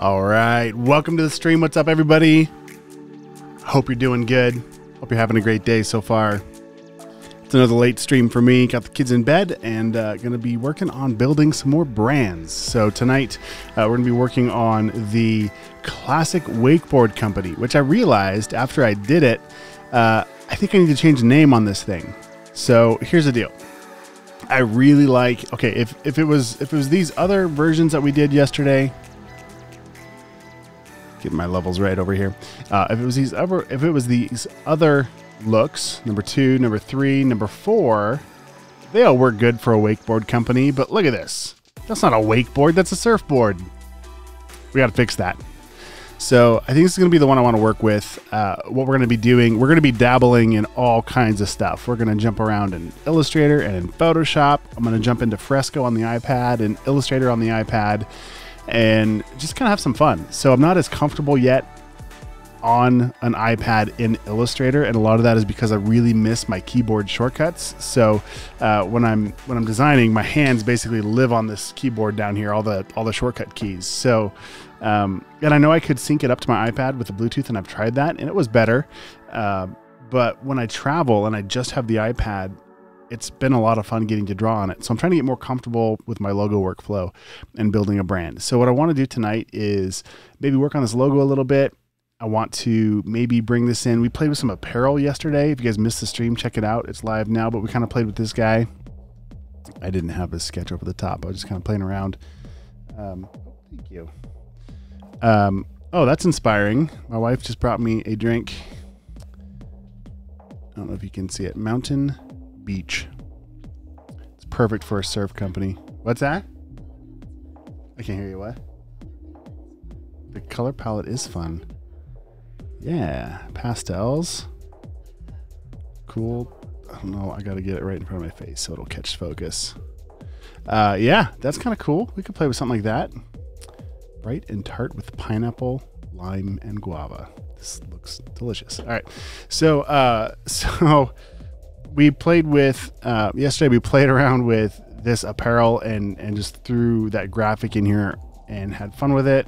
All right. Welcome to the stream. What's up, everybody? Hope you're doing good. Hope you're having a great day so far. It's another late stream for me. Got the kids in bed and uh, going to be working on building some more brands. So, tonight uh, we're going to be working on the Classic Wakeboard Company, which I realized after I did it, uh, I think I need to change the name on this thing. So, here's the deal. I really like okay if, if it was if it was these other versions that we did yesterday getting my levels right over here. Uh, if it was these other, if it was these other looks, number two, number three, number four, they all work good for a wakeboard company. But look at this. That's not a wakeboard. That's a surfboard. We got to fix that. So I think this is going to be the one I want to work with. Uh, what we're going to be doing, we're going to be dabbling in all kinds of stuff. We're going to jump around in Illustrator and in Photoshop. I'm going to jump into Fresco on the iPad and Illustrator on the iPad and just kind of have some fun. So I'm not as comfortable yet on an iPad in Illustrator, and a lot of that is because I really miss my keyboard shortcuts. So uh, when I'm when I'm designing, my hands basically live on this keyboard down here, all the all the shortcut keys. So um, and I know I could sync it up to my iPad with the Bluetooth, and I've tried that, and it was better. Uh, but when I travel and I just have the iPad, it's been a lot of fun getting to draw on it. So I'm trying to get more comfortable with my logo workflow and building a brand. So what I want to do tonight is maybe work on this logo a little bit. I want to maybe bring this in. We played with some apparel yesterday. If you guys missed the stream, check it out. It's live now, but we kind of played with this guy. I didn't have a sketch over the top. I was just kind of playing around. Um, thank you. Um, oh, that's inspiring. My wife just brought me a drink. I don't know if you can see it. Mountain beach. It's perfect for a surf company. What's that? I can't hear you. What? The color palette is fun. Yeah, pastels. Cool. I don't know. I got to get it right in front of my face so it'll catch focus. Uh, yeah, that's kind of cool. We could play with something like that. Bright and tart with pineapple, lime, and guava. This looks delicious. All right, so uh, so we played with uh, yesterday. We played around with this apparel and and just threw that graphic in here and had fun with it.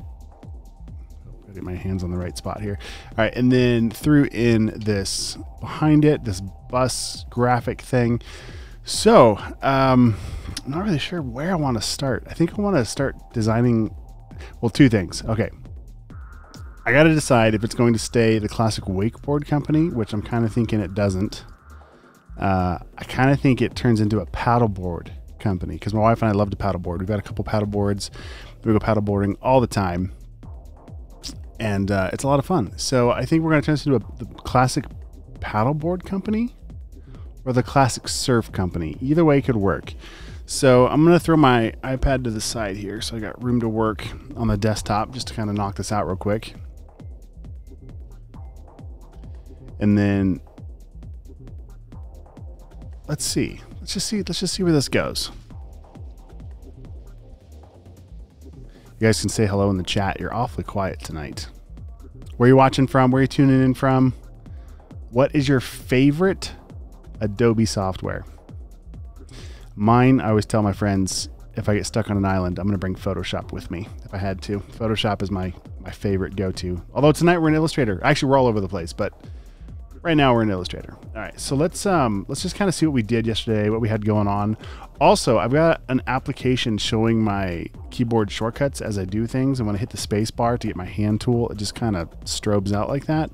Get my hands on the right spot here. All right, and then threw in this behind it, this bus graphic thing. So, um, I'm not really sure where I want to start. I think I want to start designing, well, two things. Okay. I got to decide if it's going to stay the classic wakeboard company, which I'm kind of thinking it doesn't. Uh, I kind of think it turns into a paddleboard company because my wife and I love to paddleboard. We've got a couple paddleboards. We go paddleboarding all the time, and uh, it's a lot of fun. So I think we're going to turn this into a classic paddleboard company or the classic surf company. Either way could work. So I'm going to throw my iPad to the side here so I got room to work on the desktop just to kind of knock this out real quick. And then let's see. Let's just see let's just see where this goes. You guys can say hello in the chat. You're awfully quiet tonight. Where are you watching from? Where are you tuning in from? What is your favorite Adobe software? Mine, I always tell my friends if I get stuck on an island, I'm going to bring Photoshop with me if I had to. Photoshop is my my favorite go-to. Although tonight we're in Illustrator. Actually, we're all over the place, but right now we're in Illustrator. All right, so let's um let's just kind of see what we did yesterday, what we had going on. Also, I've got an application showing my keyboard shortcuts as I do things, and when I hit the space bar to get my hand tool, it just kind of strobes out like that.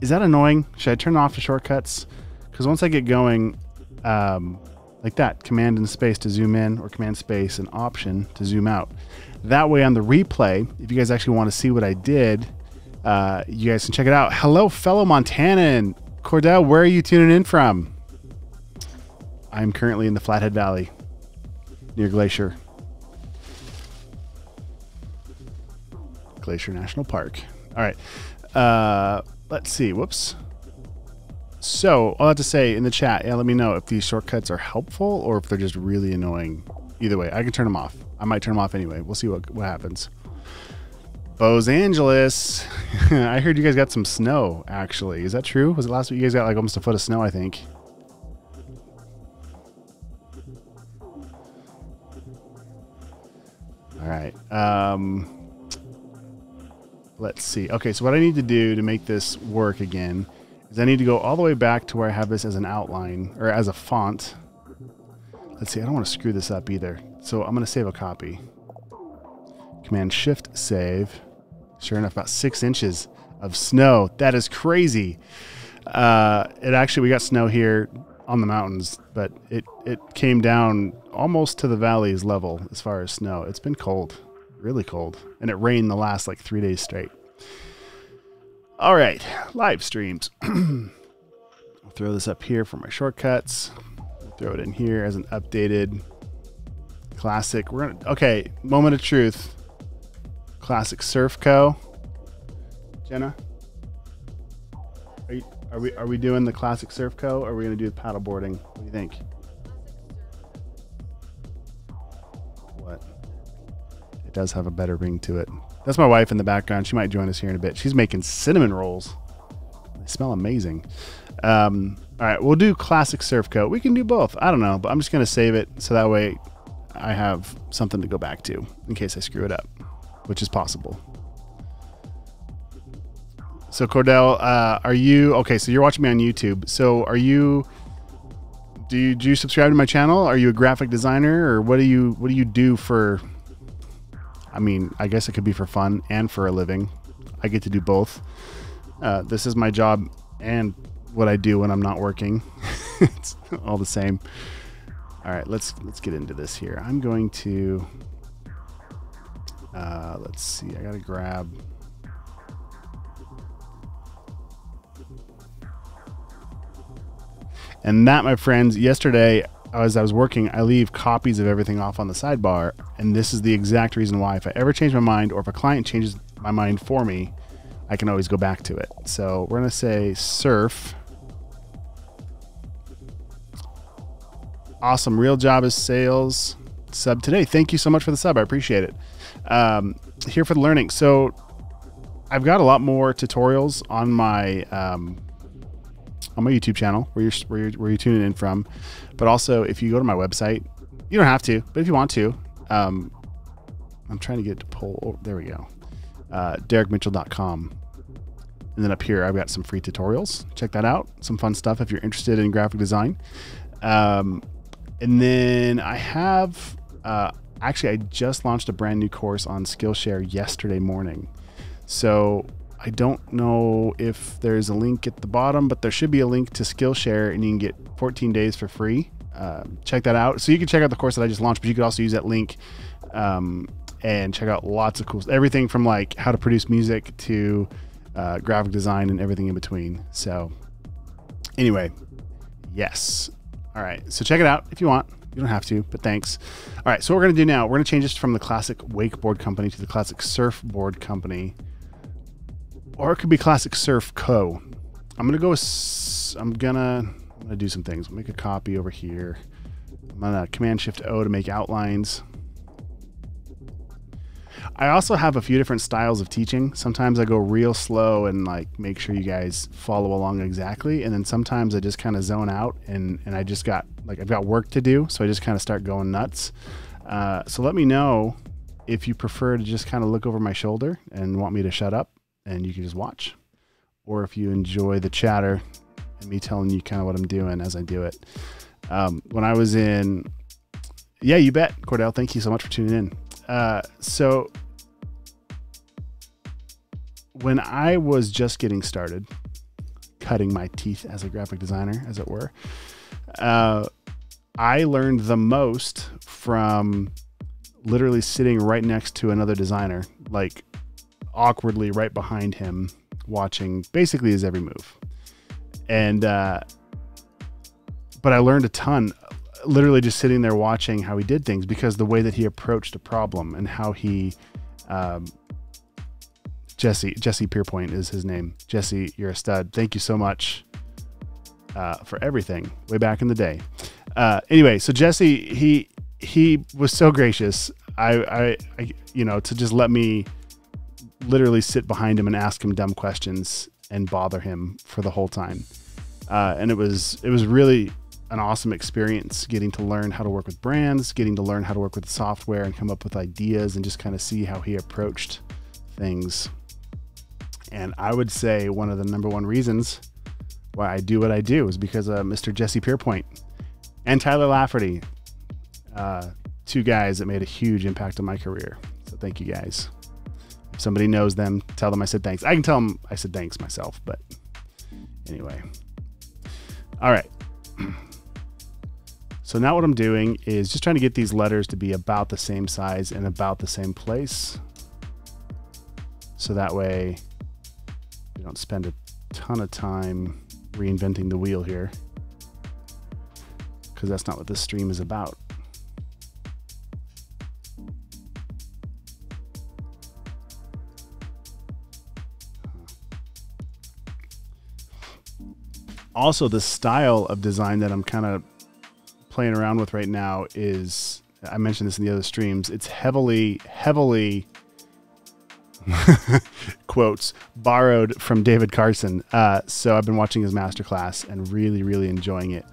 Is that annoying? Should I turn off the shortcuts? Because once I get going, um, like that, command and space to zoom in, or command space and option to zoom out. That way, on the replay, if you guys actually want to see what I did, uh, you guys can check it out. Hello, fellow Montanan. Cordell, where are you tuning in from? I'm currently in the Flathead Valley near Glacier. Glacier National Park. All right. Uh, let's see. Whoops. So, I'll have to say in the chat, yeah, let me know if these shortcuts are helpful or if they're just really annoying. Either way, I can turn them off. I might turn them off anyway. We'll see what, what happens. Los Angeles. I heard you guys got some snow, actually. Is that true? Was it last week? You guys got like almost a foot of snow, I think. All right. Um, let's see. Okay, so what I need to do to make this work again is I need to go all the way back to where I have this as an outline or as a font. Let's see. I don't want to screw this up either. So I'm going to save a copy. Command Shift Save. Sure enough, about six inches of snow. That is crazy. Uh, it actually, we got snow here on the mountains, but it, it came down almost to the valley's level as far as snow. It's been cold, really cold. And it rained the last like three days straight. All right, live streams. I'll throw this up here for my shortcuts. Throw it in here as an updated classic. We're gonna okay. Moment of truth. Classic Surf Co. Jenna, are, you, are we are we doing the Classic Surf Co. Or are we gonna do paddle boarding? What do you think? What? It does have a better ring to it. That's my wife in the background. She might join us here in a bit. She's making cinnamon rolls. They smell amazing. Um, all right, we'll do classic surf co. We can do both. I don't know, but I'm just gonna save it so that way I have something to go back to in case I screw it up, which is possible. So Cordell, uh, are you okay? So you're watching me on YouTube. So are you? Do you do you subscribe to my channel? Are you a graphic designer, or what do you what do you do for? I mean, I guess it could be for fun and for a living. I get to do both. Uh, this is my job and what I do when I'm not working. it's all the same. All right, let's let's get into this here. I'm going to uh, let's see. I gotta grab. And that, my friends, yesterday as I was working, I leave copies of everything off on the sidebar, and this is the exact reason why. If I ever change my mind, or if a client changes my mind for me, I can always go back to it. So we're gonna say surf. Awesome. Real job is sales. sub today. Thank you so much for the sub. I appreciate it. Um, here for the learning. So I've got a lot more tutorials on my um, on my YouTube channel where you're, where you're where you're tuning in from. But also, if you go to my website, you don't have to, but if you want to, um, I'm trying to get to pull. Oh, there we go. Uh, DerrickMitchell.com. And then up here, I've got some free tutorials. Check that out. Some fun stuff if you're interested in graphic design. Um, and then I have, uh, actually, I just launched a brand new course on Skillshare yesterday morning. So I don't know if there's a link at the bottom, but there should be a link to Skillshare and you can get 14 days for free. Uh, check that out. So you can check out the course that I just launched, but you could also use that link um, and check out lots of cool everything from like how to produce music to uh, graphic design and everything in between. So, anyway, yes. All right. So check it out if you want. You don't have to, but thanks. All right. So what we're gonna do now, we're gonna change this from the classic wakeboard company to the classic surfboard company, or it could be classic surf co. I'm gonna go. With, I'm gonna. I'm gonna do some things. Make a copy over here. I'm gonna Command Shift O to make outlines. I also have a few different styles of teaching. Sometimes I go real slow and like make sure you guys follow along exactly. And then sometimes I just kind of zone out and, and I just got like I've got work to do. So I just kind of start going nuts. Uh, so let me know if you prefer to just kind of look over my shoulder and want me to shut up and you can just watch. Or if you enjoy the chatter and me telling you kind of what I'm doing as I do it. Um, when I was in, yeah, you bet, Cordell. Thank you so much for tuning in. Uh, so when I was just getting started, cutting my teeth as a graphic designer, as it were, uh, I learned the most from literally sitting right next to another designer, like awkwardly right behind him, watching basically his every move. And, uh, but I learned a ton literally just sitting there watching how he did things because the way that he approached a problem and how he um, Jesse Jesse Pierpoint is his name. Jesse, you're a stud. Thank you so much uh, for everything way back in the day. Uh, anyway, so Jesse he he was so gracious. I, I, I you know to just let me literally sit behind him and ask him dumb questions and bother him for the whole time. Uh, and it was it was really an awesome experience getting to learn how to work with brands, getting to learn how to work with software and come up with ideas and just kind of see how he approached things. And I would say one of the number one reasons why I do what I do is because of Mr. Jesse Pierpoint and Tyler Lafferty, uh, two guys that made a huge impact on my career. So thank you guys. If somebody knows them, tell them I said thanks. I can tell them I said thanks myself, but anyway. All right. So now what I'm doing is just trying to get these letters to be about the same size and about the same place. So that way we don't spend a ton of time reinventing the wheel here. Because that's not what this stream is about. Also, the style of design that I'm kind of playing around with right now is I mentioned this in the other streams. It's heavily, heavily quotes borrowed from David Carson. Uh, so I've been watching his masterclass and really, really enjoying it.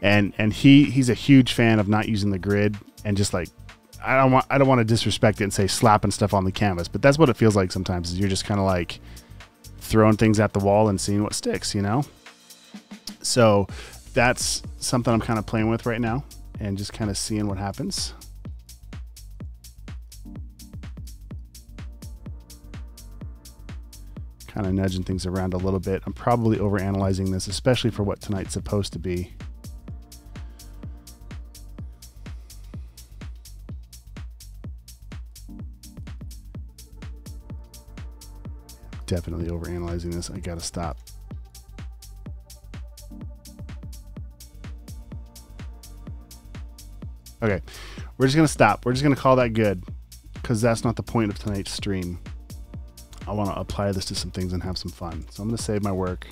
And and he he's a huge fan of not using the grid and just like I don't want I don't want to disrespect it and say slapping stuff on the canvas, but that's what it feels like sometimes. Is you're just kind of like throwing things at the wall and seeing what sticks, you know. So that's something I'm kind of playing with right now and just kind of seeing what happens. Kind of nudging things around a little bit. I'm probably overanalyzing this, especially for what tonight's supposed to be. Definitely overanalyzing this. I gotta stop. Okay, we're just gonna stop. We're just gonna call that good because that's not the point of tonight's stream. I want to apply this to some things and have some fun. So I'm gonna save my work.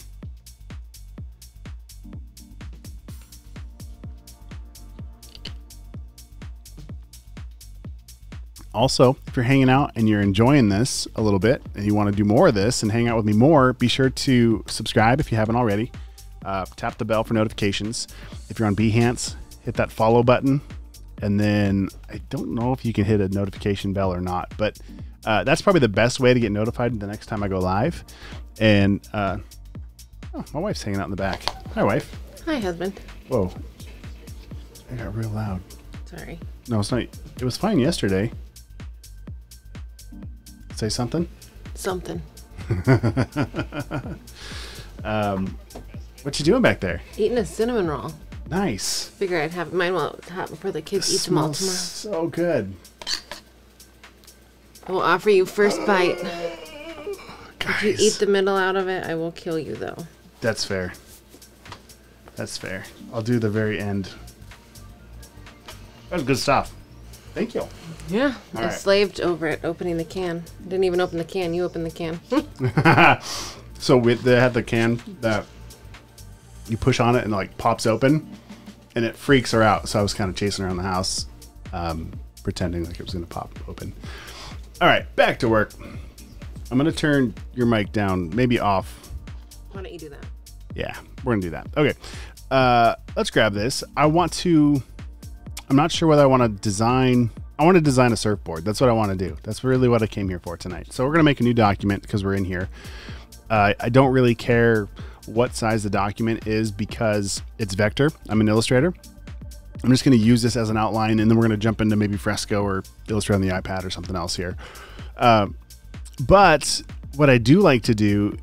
Also, if you're hanging out and you're enjoying this a little bit and you want to do more of this and hang out with me more, be sure to subscribe if you haven't already. Uh, tap the bell for notifications. If you're on Behance, hit that follow button. And then I don't know if you can hit a notification bell or not, but uh, that's probably the best way to get notified the next time I go live. And uh, oh, my wife's hanging out in the back. Hi, wife. Hi, husband. Whoa. I got real loud. Sorry. No, it's not. It was fine yesterday. Say something. Something. Um, what you doing back there? Eating a cinnamon roll. Nice. Figure I'd have mine while hot before the kids eat them all tomorrow. so good. I will offer you first bite. If you eat the middle out of it, I will kill you though. that's fair. That's fair. I'll do the very end. That's good stuff. Thank you. Yeah. All I right. slaved over it, opening the can. Didn't even open the can. You opened the can. so with they had the can that you push on it and it, like pops open, and it freaks her out. So I was kind of chasing around the house, um, pretending like it was going to pop open. All right, back to work. I'm going to turn your mic down, maybe off. Why don't you do that? Yeah, we're gonna do that. Okay, uh, let's grab this. I want to. I'm not sure whether I want to design. I want to design a surfboard. That's what I want to do. That's really what I came here for tonight. So we're gonna make a new document because we're in here. Uh, I don't really care what size the document is because it's vector. I'm an illustrator. I'm just going to use this as an outline, and then we're going to jump into maybe Fresco or Illustrator on the iPad or something else here. Uh, but what I do like to do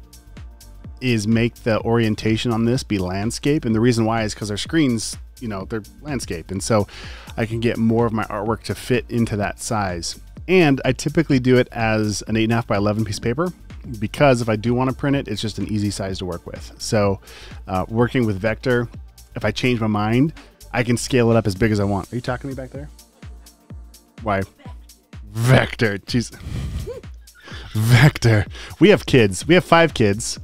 is make the orientation on this be landscape. And the reason why is because our screens, you know, they're landscape. And so I can get more of my artwork to fit into that size. And I typically do it as an 8.5 by 11 piece paper because if I do want to print it, it's just an easy size to work with. So uh, working with Vector, if I change my mind, I can scale it up as big as I want. Are you talking to me back there? Why? Vector. Jeez. Vector. We have kids. We have five kids.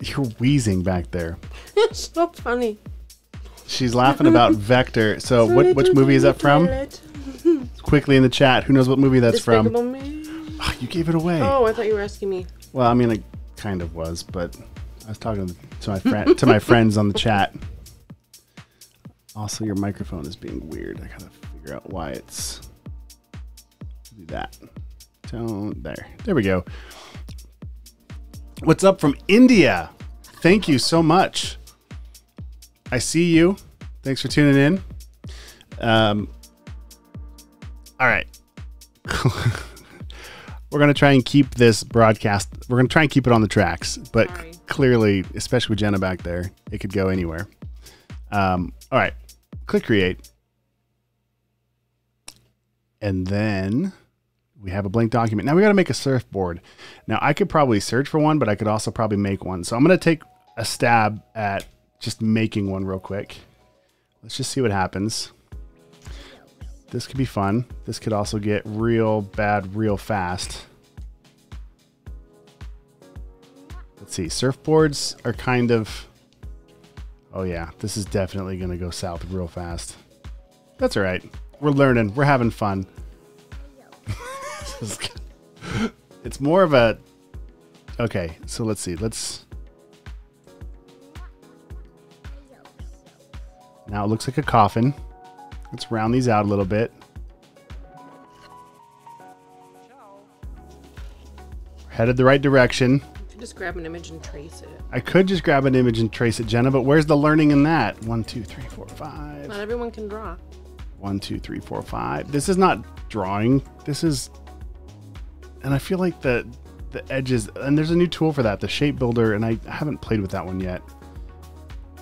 You're wheezing back there. It's so funny. She's laughing about Vector. So, what which movie is that from? Quickly in the chat, who knows what movie that's from? Oh, you gave it away. Oh, I thought you were asking me. Well, I mean, it kind of was, but I was talking to my friend to my friends on the chat. Also, your microphone is being weird. I gotta figure out why it's do that. Don't there. There we go. What's up from India? Thank you so much. I see you. Thanks for tuning in. Um, all right. We're going to try and keep this broadcast. We're going to try and keep it on the tracks, but Sorry. clearly, especially with Jenna back there, it could go anywhere. Um, all right. Click create. And then we have a blank document. Now we got to make a surfboard. Now I could probably search for one, but I could also probably make one. So I'm going to take a stab at just making one real quick. Let's just see what happens. This could be fun. This could also get real bad real fast. Let's see. Surfboards are kind of. Oh, yeah. This is definitely to go south real fast. That's all right. We're learning. We're having fun. it's more of a. Okay. So let's see. Let's. Now it looks like a coffin. Let's round these out a little bit. Headed the right direction. Just grab an image and trace it. I could just grab an image and trace it, Jenna, but where's the learning in that? One, two, three, four, five. Not everyone can draw. One, two, three, four, five. This is not drawing. This is, and I feel like the the edges. And there's a new tool for that, the Shape Builder, and I haven't played with that one yet.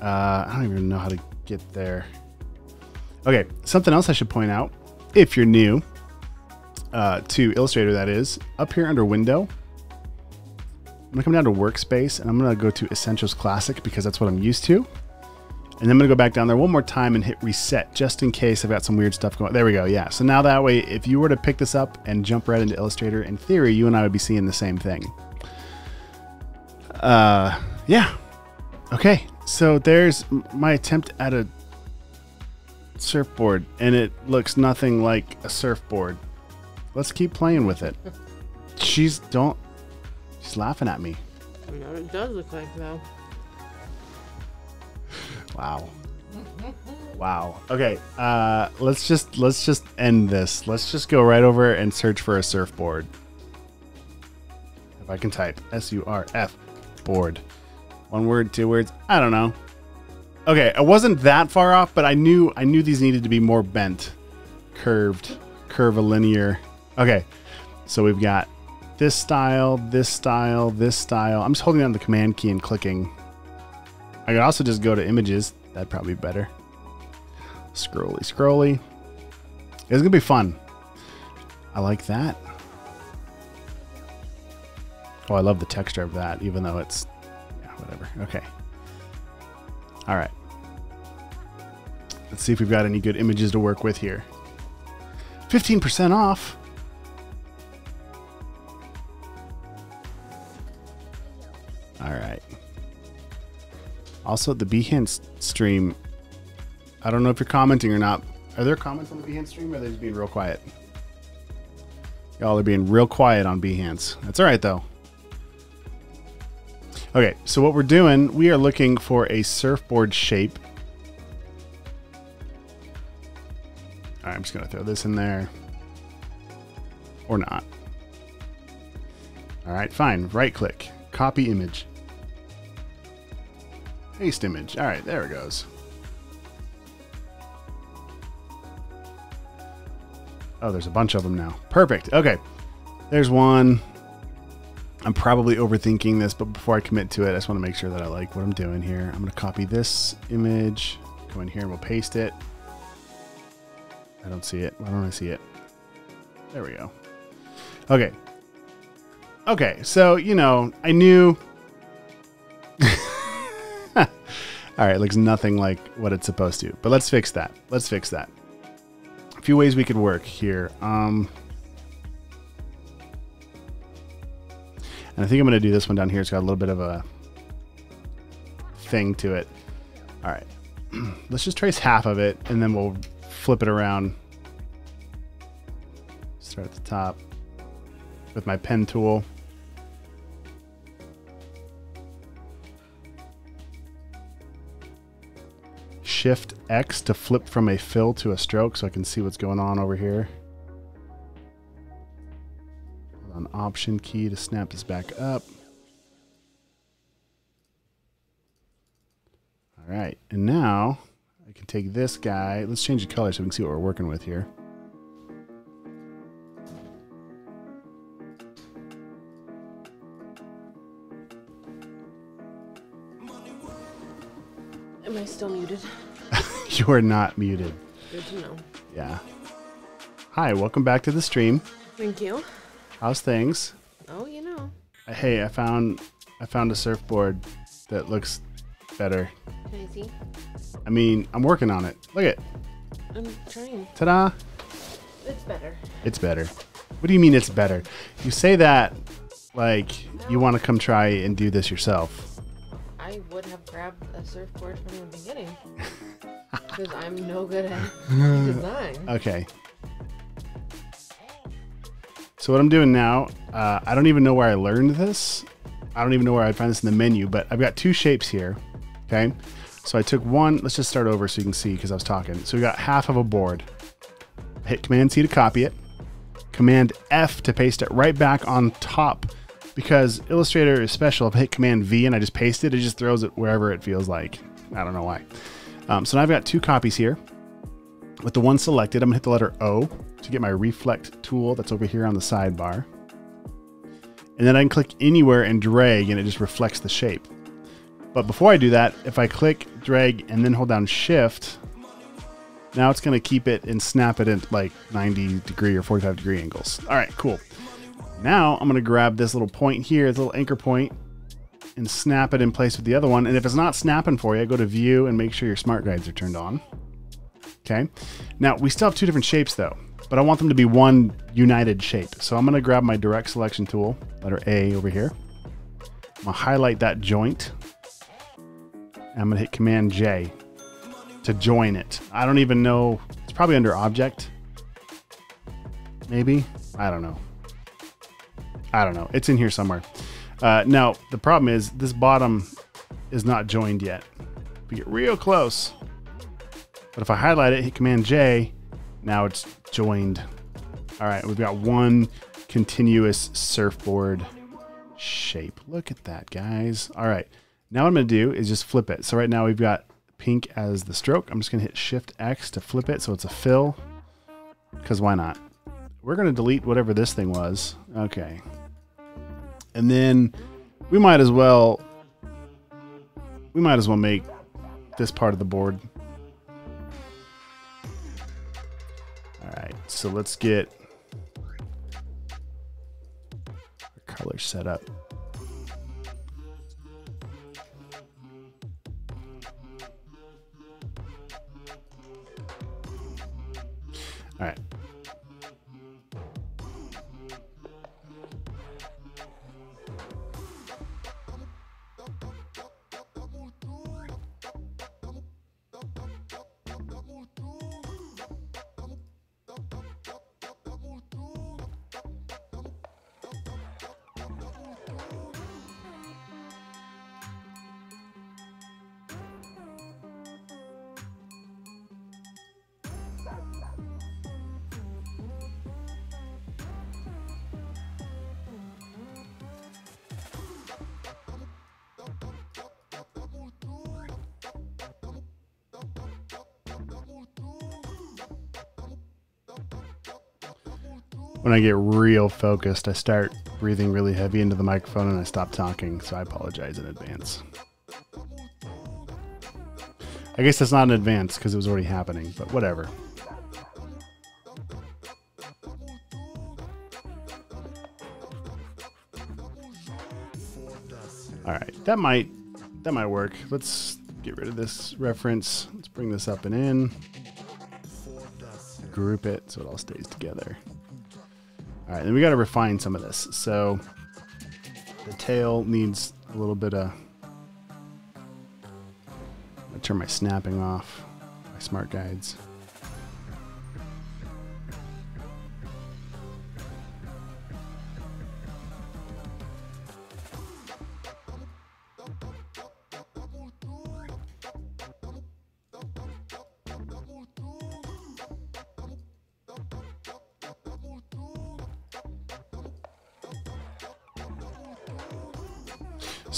Uh, I don't even know how to get there. Okay, something else I should point out, if you're new uh, to Illustrator, that is up here under Window. I'm gonna come down to Workspace, and I'm gonna go to Essentials Classic because that's what I'm used to. And then I'm gonna go back down there one more time and hit reset just in case I've got some weird stuff going. There we go. Yeah. So now that way, if you were to pick this up and jump right into Illustrator, in theory, you and I would be seeing the same thing. Uh, yeah. Okay. So there's my attempt at a surfboard and it looks nothing like a surfboard. Let's keep playing with it. She's don't. She's laughing at me. I know it does look like though. Wow. Wow. Okay. Uh, let's just let's just end this. Let's just go right over and search for a surfboard. If I can type S U R F board. One word, two words. I don't know. Okay, I wasn't that far off, but I knew I knew these needed to be more bent, curved, curvilinear. Okay, so we've got this style, this style, this style. I'm just holding down the command key and clicking. I could also just go to images. That'd probably be better. Scrolly, scrolly. It's gonna be fun. I like that. Oh, I love the texture of that, even though it's yeah, whatever. Okay. All right. Let's see if we've got any good images to work with here. 15% off. All right. Also, the Behance stream. I don't know if you're commenting or not. Are there comments on the Behance stream? Or are they just being real quiet? Y'all are being real quiet on Behance. That's all right though. Okay, so what we're doing, we are looking for a surfboard shape. All right, I'm just gonna throw this in there, or not. All right, fine. Right click, copy image, paste image. All right, there it goes. Oh, there's a bunch of them now. Perfect. Okay, there's one. I'm probably overthinking this, but before I commit to it, I just want to make sure that I like what I'm doing here. I'm going to copy this image, go in here and we'll paste it. I don't see it. Why don't I see it? There we go. Okay. Okay, so, you know, I knew. All right, looks nothing like what it's supposed to, but let's fix that. Let's fix that. A few ways we could work here. Um, And I think I'm going to do this one down here. It's got a little bit of a thing to it. All right. Let's just trace half of it and then we'll flip it around. Start at the top with my pen tool. Shift X to flip from a fill to a stroke so I can see what's going on over here. An option key to snap this back up. All right, and now I can take this guy. Let's change the color so we can see what we're working with here. Am I still muted? you are not muted. Good to know. Yeah. Hi, welcome back to the stream. Thank you. How's things? Oh, you know. Uh, Hey, I found I found a surfboard that looks better. Can I see? I mean, I'm working on it. Look at I'm trying. ta-da! It's better. It's better. What do you mean it's better? You say that like you want to come try and do this yourself. I would have grabbed a surfboard from the beginning. Because I'm no good at design. Okay. So what I'm doing now, uh, I don't even know where I learned this. I don't even know where I'd find this in the menu, but I've got two shapes here. Okay. So I took one, let's just start over so you can see because I was talking. So we got half of a board. I hit Command C to copy it. Command F to paste it right back on top because Illustrator is special. If I hit Command V and I just paste it, it just throws it wherever it feels like. I don't know why. Um, so now I've got two copies here. With the one selected, I'm gonna hit the letter O to get my reflect tool that's over here on the sidebar. And then I can click anywhere and drag and it just reflects the shape. But before I do that, if I click, drag, and then hold down shift, now it's gonna keep it and snap it in like 90 degree or 45 degree angles. All right, cool. Now I'm gonna grab this little point here, this little anchor point, and snap it in place with the other one. And if it's not snapping for you, go to view and make sure your smart guides are turned on. Okay. Now we still have two different shapes though, but I want them to be one united shape. So I'm going to grab my direct selection tool, letter A over here. I'm going to highlight that joint. And I'm going to hit Command J to join it. I don't even know. It's probably under object. Maybe. I don't know. I don't know. It's in here somewhere. Uh, now, the problem is this bottom is not joined yet. We get real close. But if I highlight it, hit Command J, now it's joined. All right, we've got one continuous surfboard shape. Look at that, guys. All right, now what I'm gonna do is just flip it. So right now we've got pink as the stroke. I'm just gonna hit Shift X to flip it so it's a fill, because why not? We're gonna delete whatever this thing was. Okay. And then we might as well, we might as well make this part of the board. All right, so let's get our color set up. All right. When I get real focused, I start breathing really heavy into the microphone and I stop talking. So I apologize in advance. I guess that's not in advance because it was already happening, but whatever. All right, that might that might work. Let's get rid of this reference. Let's bring this up and in. Group it so it all stays together. All right, then we got to refine some of this. So the tail needs a little bit of. I turn my snapping off, my smart guides.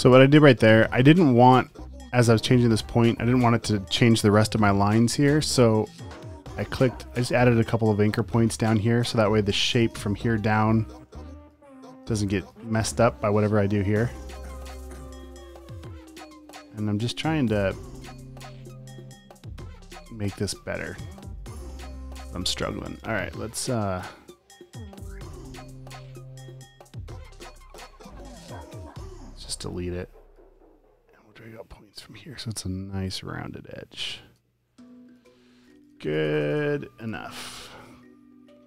So what I did right there, I didn't want, as I was changing this point, I didn't want it to change the rest of my lines here. So I clicked, I just added a couple of anchor points down here. So that way the shape from here down doesn't get messed up by whatever I do here. And I'm just trying to make this better. I'm struggling. All right, let's, uh, delete it. And we'll drag out points from here so it's a nice rounded edge. Good enough.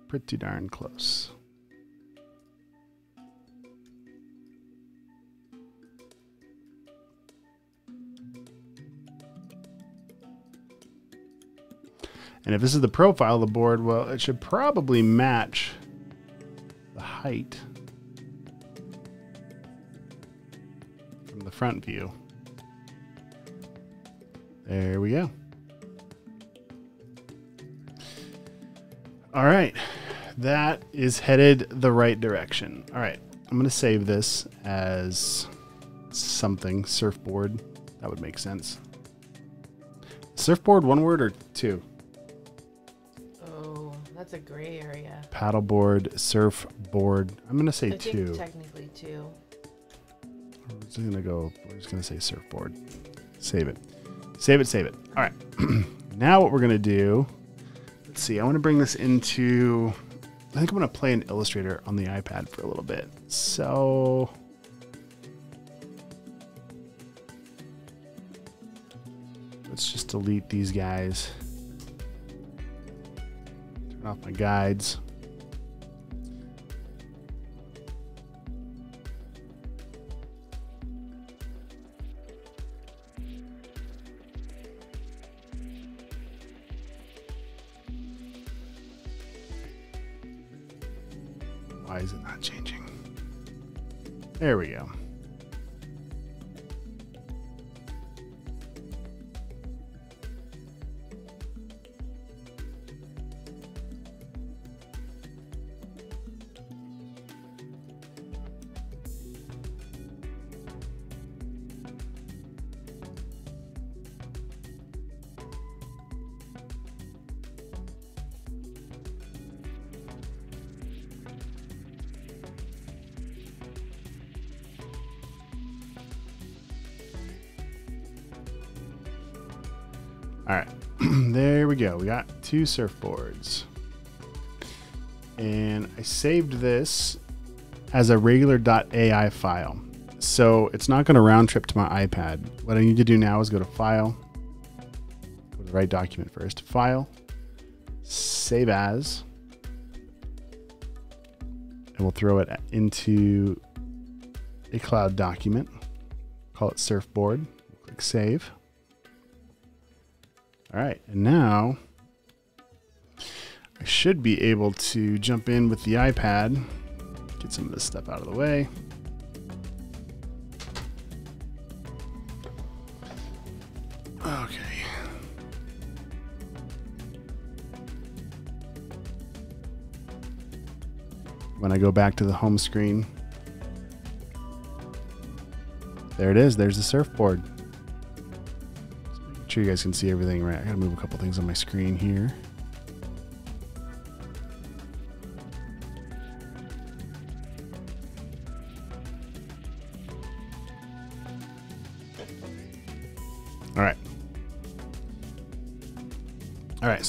Pretty darn close. And if this is the profile of the board, well, it should probably match the height front view. There we go. All right. That is headed the right direction. All right. I'm going to save this as something surfboard. That would make sense. Surfboard, one word or two? Oh, that's a gray area. Paddleboard, surfboard. I'm going to say I two. technically two. Just gonna go. We're just gonna say surfboard. Save it. Save it. Save it. All right. now what we're gonna do? Let's see. I want to bring this into. I think I'm gonna play an Illustrator on the iPad for a little bit. So. Let's just delete these guys. Turn off my guides. Two surfboards. And I saved this as a regular .ai file. So it's not going to round trip to my iPad. What I need to do now is go to File, go to the right document first, File, Save As, and we'll throw it into a cloud document. Call it Surfboard. Click Save. All right, and now should be able to jump in with the iPad, get some of this stuff out of the way. Okay. When I go back to the home screen, there it is. There's the surfboard sure you guys can see everything right. I gotta move a couple things on my screen here.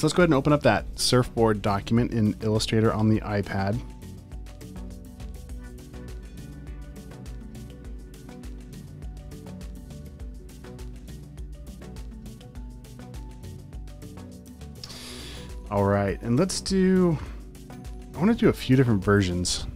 So let's go ahead and open up that surfboard document in Illustrator on the iPad. All right, and let's do. I want to do a few different versions.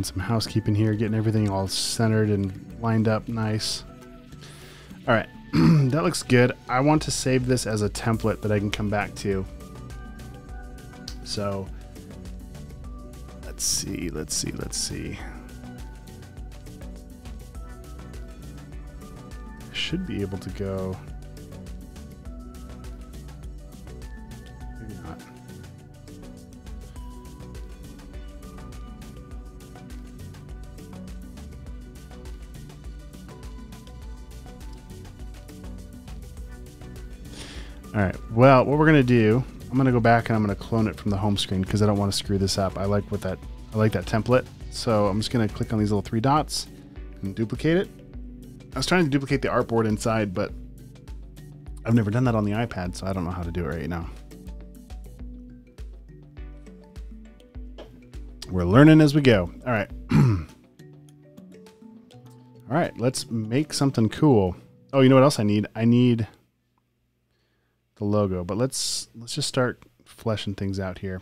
Doing some housekeeping here, getting everything all centered and lined up nice. All right, that looks good. I want to save this as a template that I can come back to. So let's see, let's see, let's see. Should be able to go. What we're gonna do, I'm gonna go back and I'm gonna clone it from the home screen because I don't want to screw this up. I like what that I like that template. So I'm just gonna click on these little three dots and duplicate it. I was trying to duplicate the artboard inside, but I've never done that on the iPad, so I don't know how to do it right now. We're learning as we go. All right. All right, let's make something cool. Oh, you know what else I need? I need the logo, but let's let's just start fleshing things out here.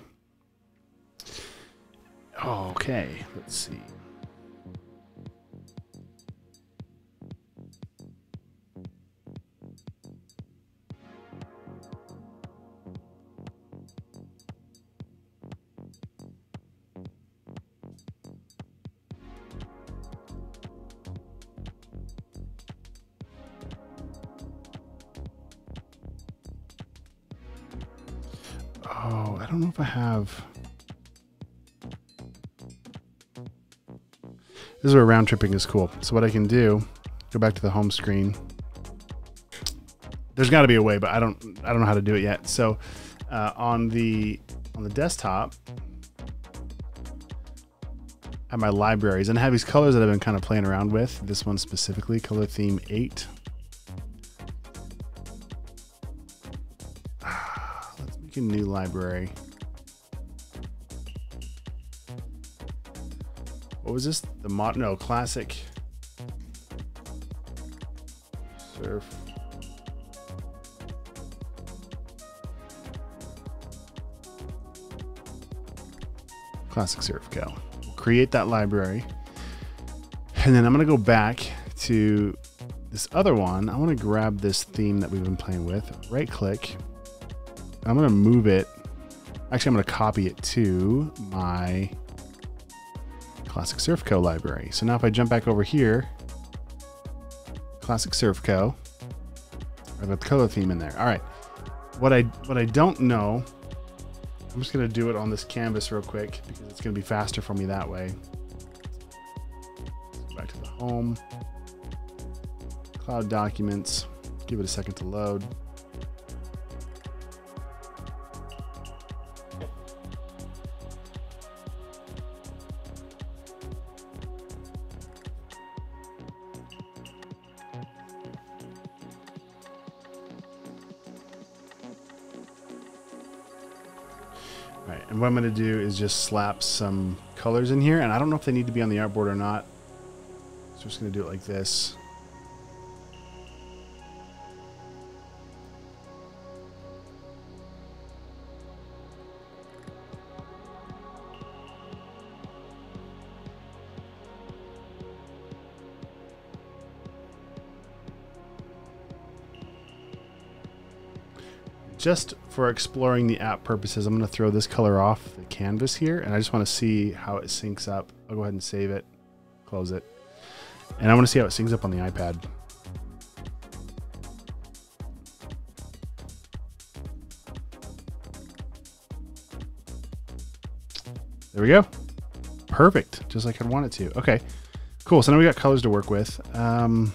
Okay, let's see. Tripping is cool. So what I can do, go back to the home screen. There's got to be a way, but I don't I don't know how to do it yet. So uh, on the on the desktop, at my libraries and I have these colors that I've been kind of playing around with. This one specifically, color theme 8. Let's make a new library. What was this? The mod? No, classic. Surf. Classic Surf Co. Create that library. And then I'm going to go back to this other one. I want to grab this theme that we've been playing with, right click. I'm going to move it. Actually, I'm going to copy it to my Classic Surf Co library. So now if I jump back over here, Classic Surf Co, I've got the color theme in there. All right. What I what I don't know, I'm just gonna do it on this canvas real quick because it's gonna be faster for me that way. Back to the home, cloud documents. Give it a second to load. I'm going to do is just slap some colors in here, and I don't know if they need to be on the artboard or not. So I'm just going to do it like this. just for exploring the app purposes, I'm going to throw this color off the canvas here, and I just want to see how it syncs up. I'll go ahead and save it, close it, and I want to see how it syncs up on the iPad. There we go. Perfect, just like I'd want it to. Okay, cool. So now we got colors to work with. Um,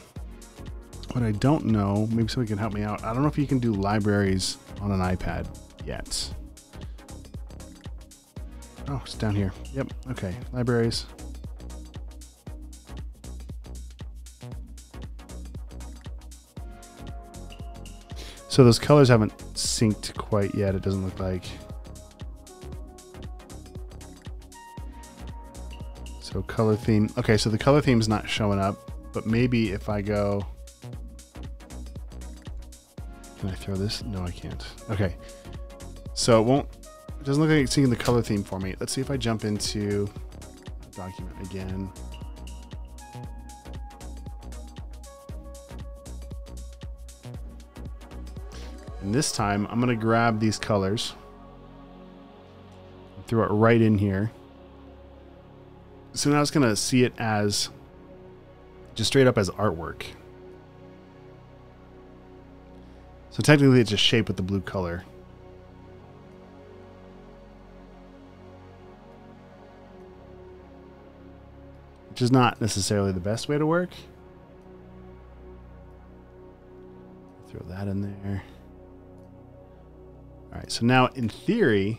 what I don't know, maybe somebody can help me out. I don't know if you can do libraries on an iPad yet. Oh, it's down here. Yep. Okay. Libraries. So those colors haven't synced quite yet. It doesn't look like. So color theme. Okay, so the color theme's not showing up, but maybe if I go can I throw this? No, I can't. Okay. So it won't, it doesn't look like it's seeing the color theme for me. Let's see if I jump into document again. And this time I'm to grab these colors, throw it right in here. So now it's to see it as just straight up as artwork. So technically it's a shape with the blue color. Which is not necessarily the best way to work. Throw that in there. All right, so now in theory,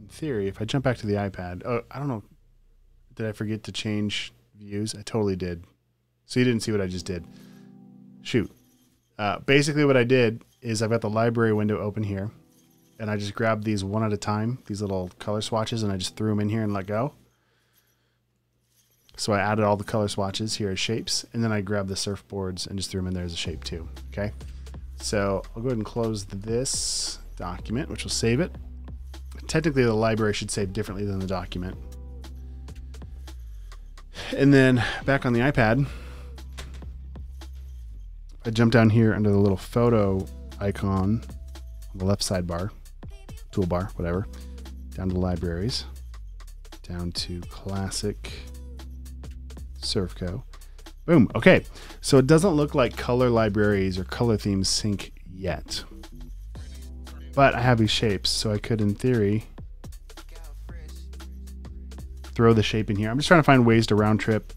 in theory, if I jump back to the iPad, oh, I don't know, did I forget to change views? I totally did. So you didn't see what I just did. Shoot. Uh, basically, what I did is I've got the library window open here, and I just grabbed these one at a time, these little color swatches, and I just threw them in here and let go. So I added all the color swatches here as shapes, and then I grabbed the surfboards and just threw them in there as a shape too. Okay, so I'll go ahead and close this document, which will save it. Technically, the library should save differently than the document. And then back on the iPad, I jump down here under the little photo icon on the left sidebar, toolbar, whatever, down to libraries, down to classic Surfco. Boom. Okay. So it doesn't look like color libraries or color themes sync yet. But I have these shapes, so I could, in theory, throw the shape in here. I'm just trying to find ways to round trip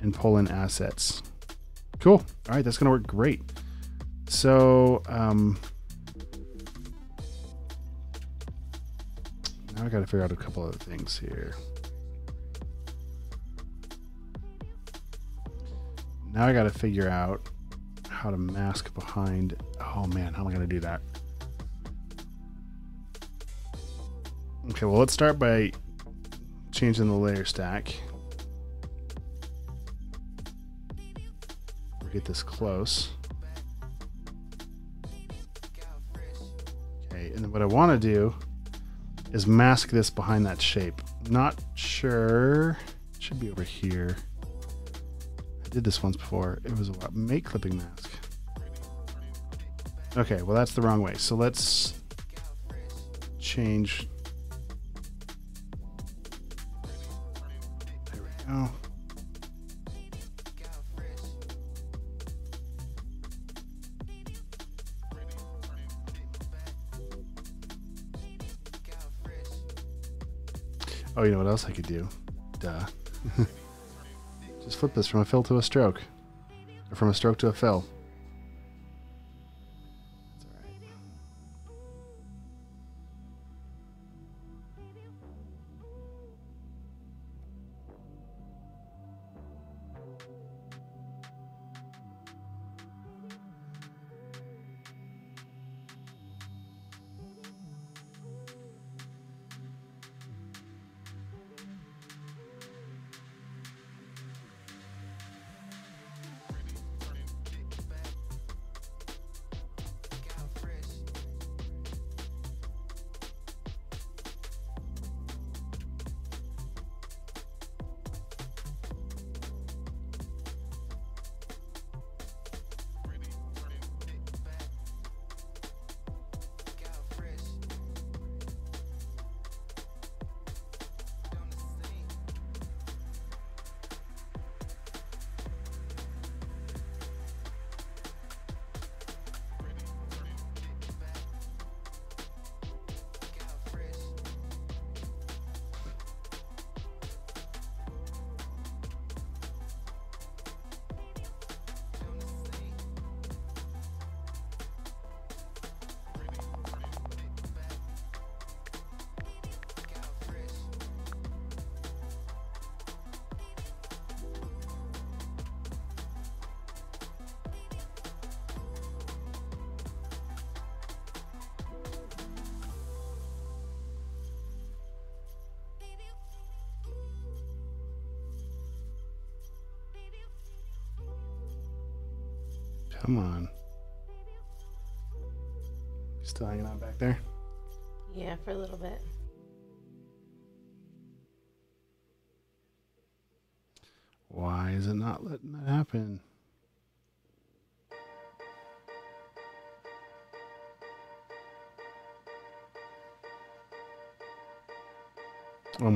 and pull in assets. Cool. All right, that's going to work great. So, um, now I got to figure out a couple other things here. Now I got to figure out how to mask behind. Oh man, how am I going to do that? Okay, well, let's start by changing the layer stack. Get this close. Okay, and what I want to do is mask this behind that shape. Not sure. It should be over here. I did this once before. It was a what? Make clipping mask. Okay, well that's the wrong way. So let's change. There we go. You know what else I could do? Duh. Just flip this from a fill to a stroke. Or from a stroke to a fill.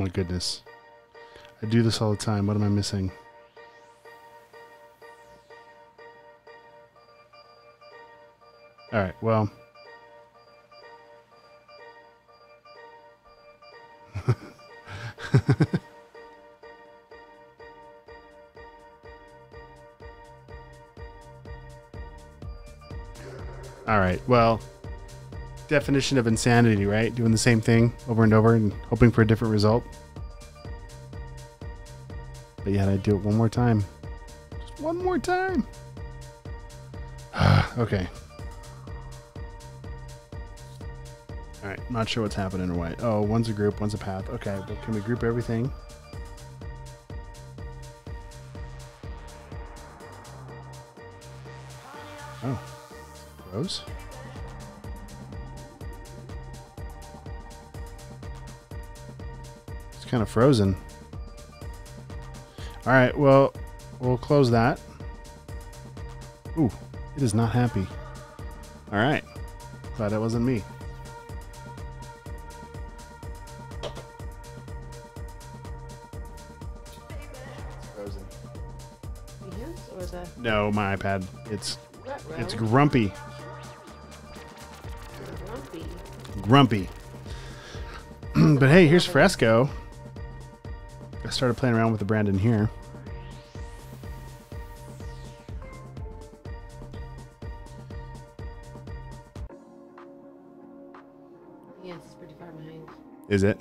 My goodness. I do this all the time. What am I missing? All right, well. All right. Well, definition of insanity, right? Doing the same thing over and over and hoping for a different result. But yeah, I do it one more time. Just one more time. okay. All right. Not sure what's happening or what. Oh, one's a group, one's a path. Okay. Well, can we group everything? Oh. Rose? Kind of frozen. All right, well, we'll close that. Ooh, it is not happy. All right. Glad that wasn't me. frozen. Yes, or is that No, my iPad. It's it's grumpy. grumpy? grumpy. but hey, here's Fresco. I started playing around with the Brandon here. Yes, it's pretty far behind. Is it?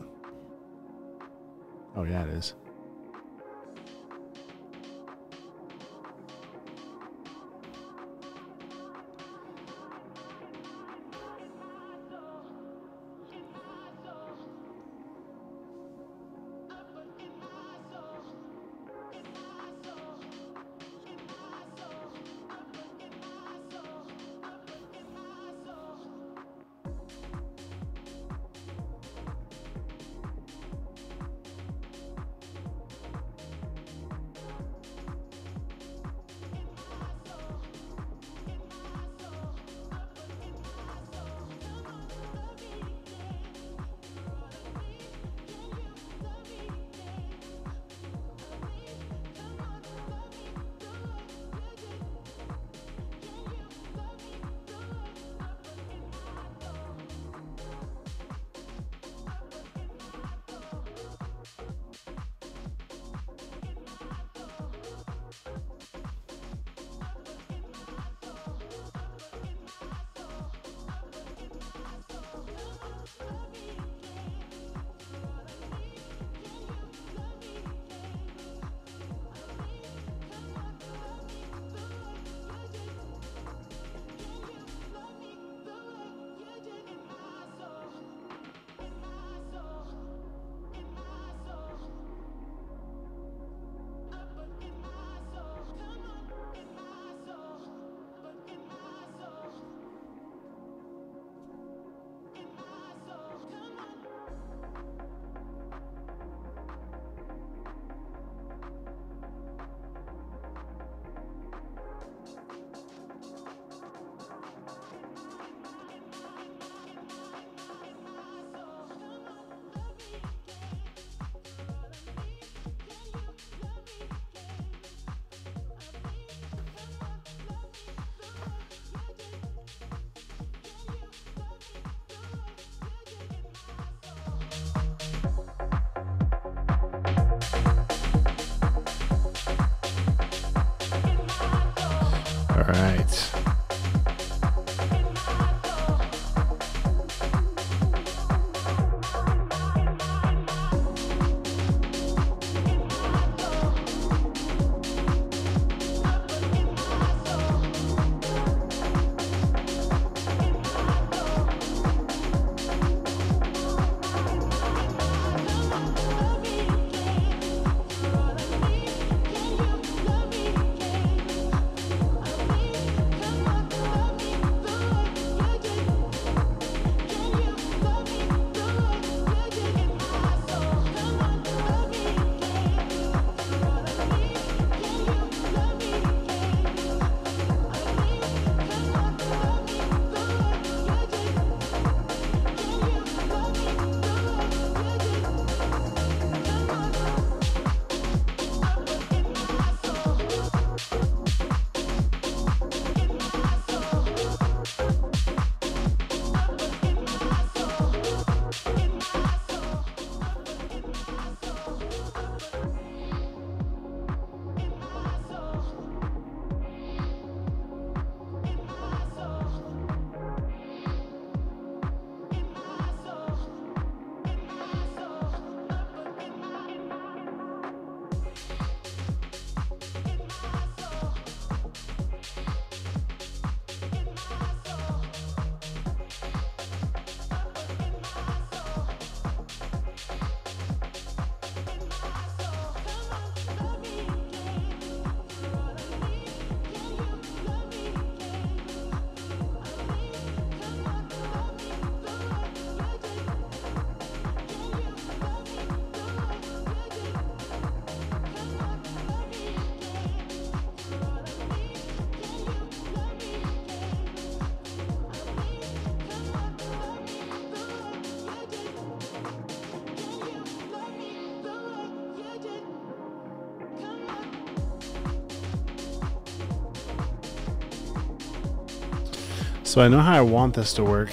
So I know how I want this to work.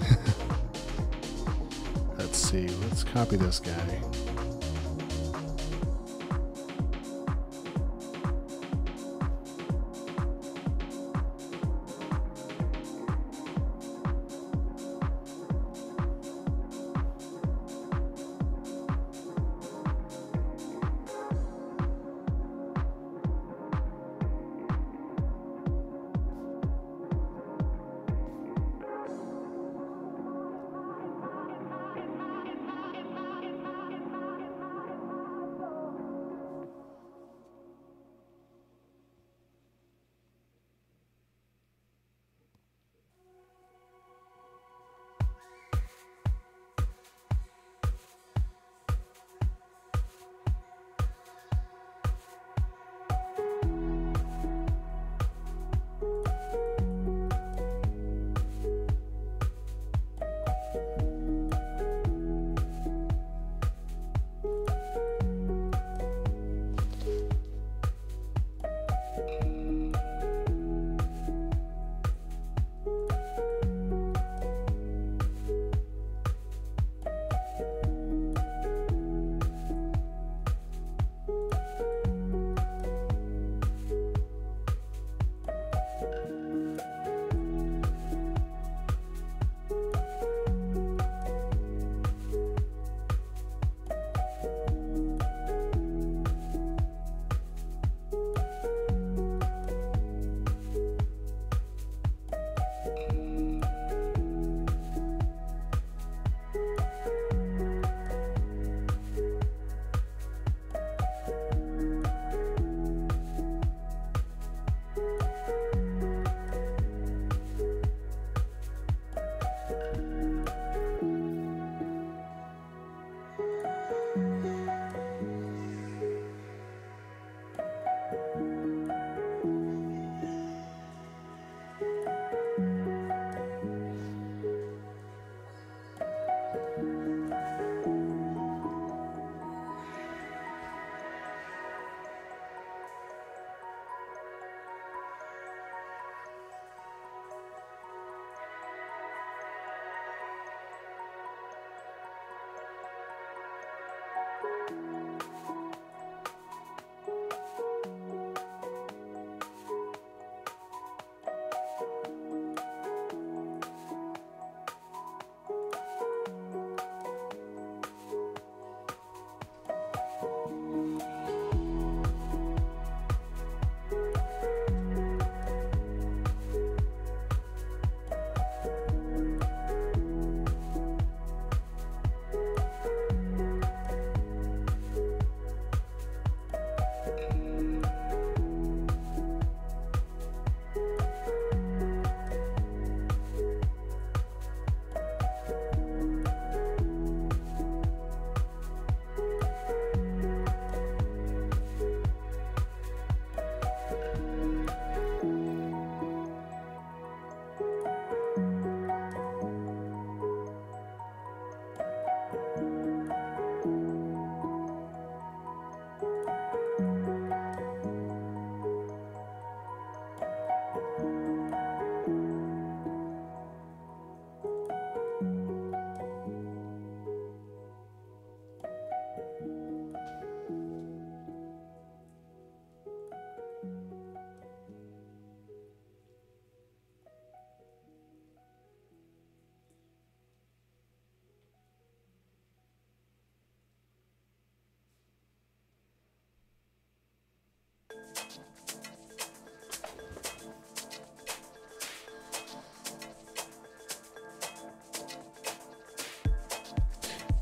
Let's see. Let's copy this guy.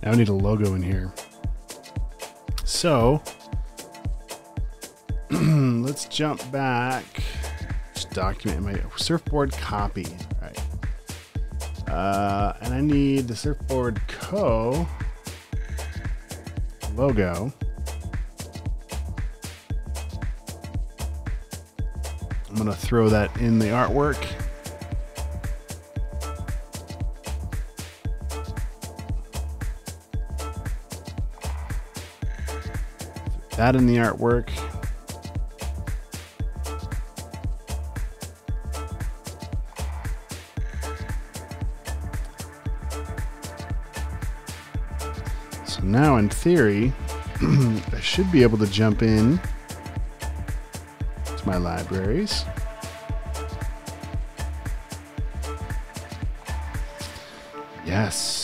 Now I need a logo in here. So let's jump back. Just document my surfboard copy. All right. Uh, and I need the surfboard co logo. I'm to throw that in the artwork. That in the artwork. So now in theory, I should be able to jump in to my libraries. Yes.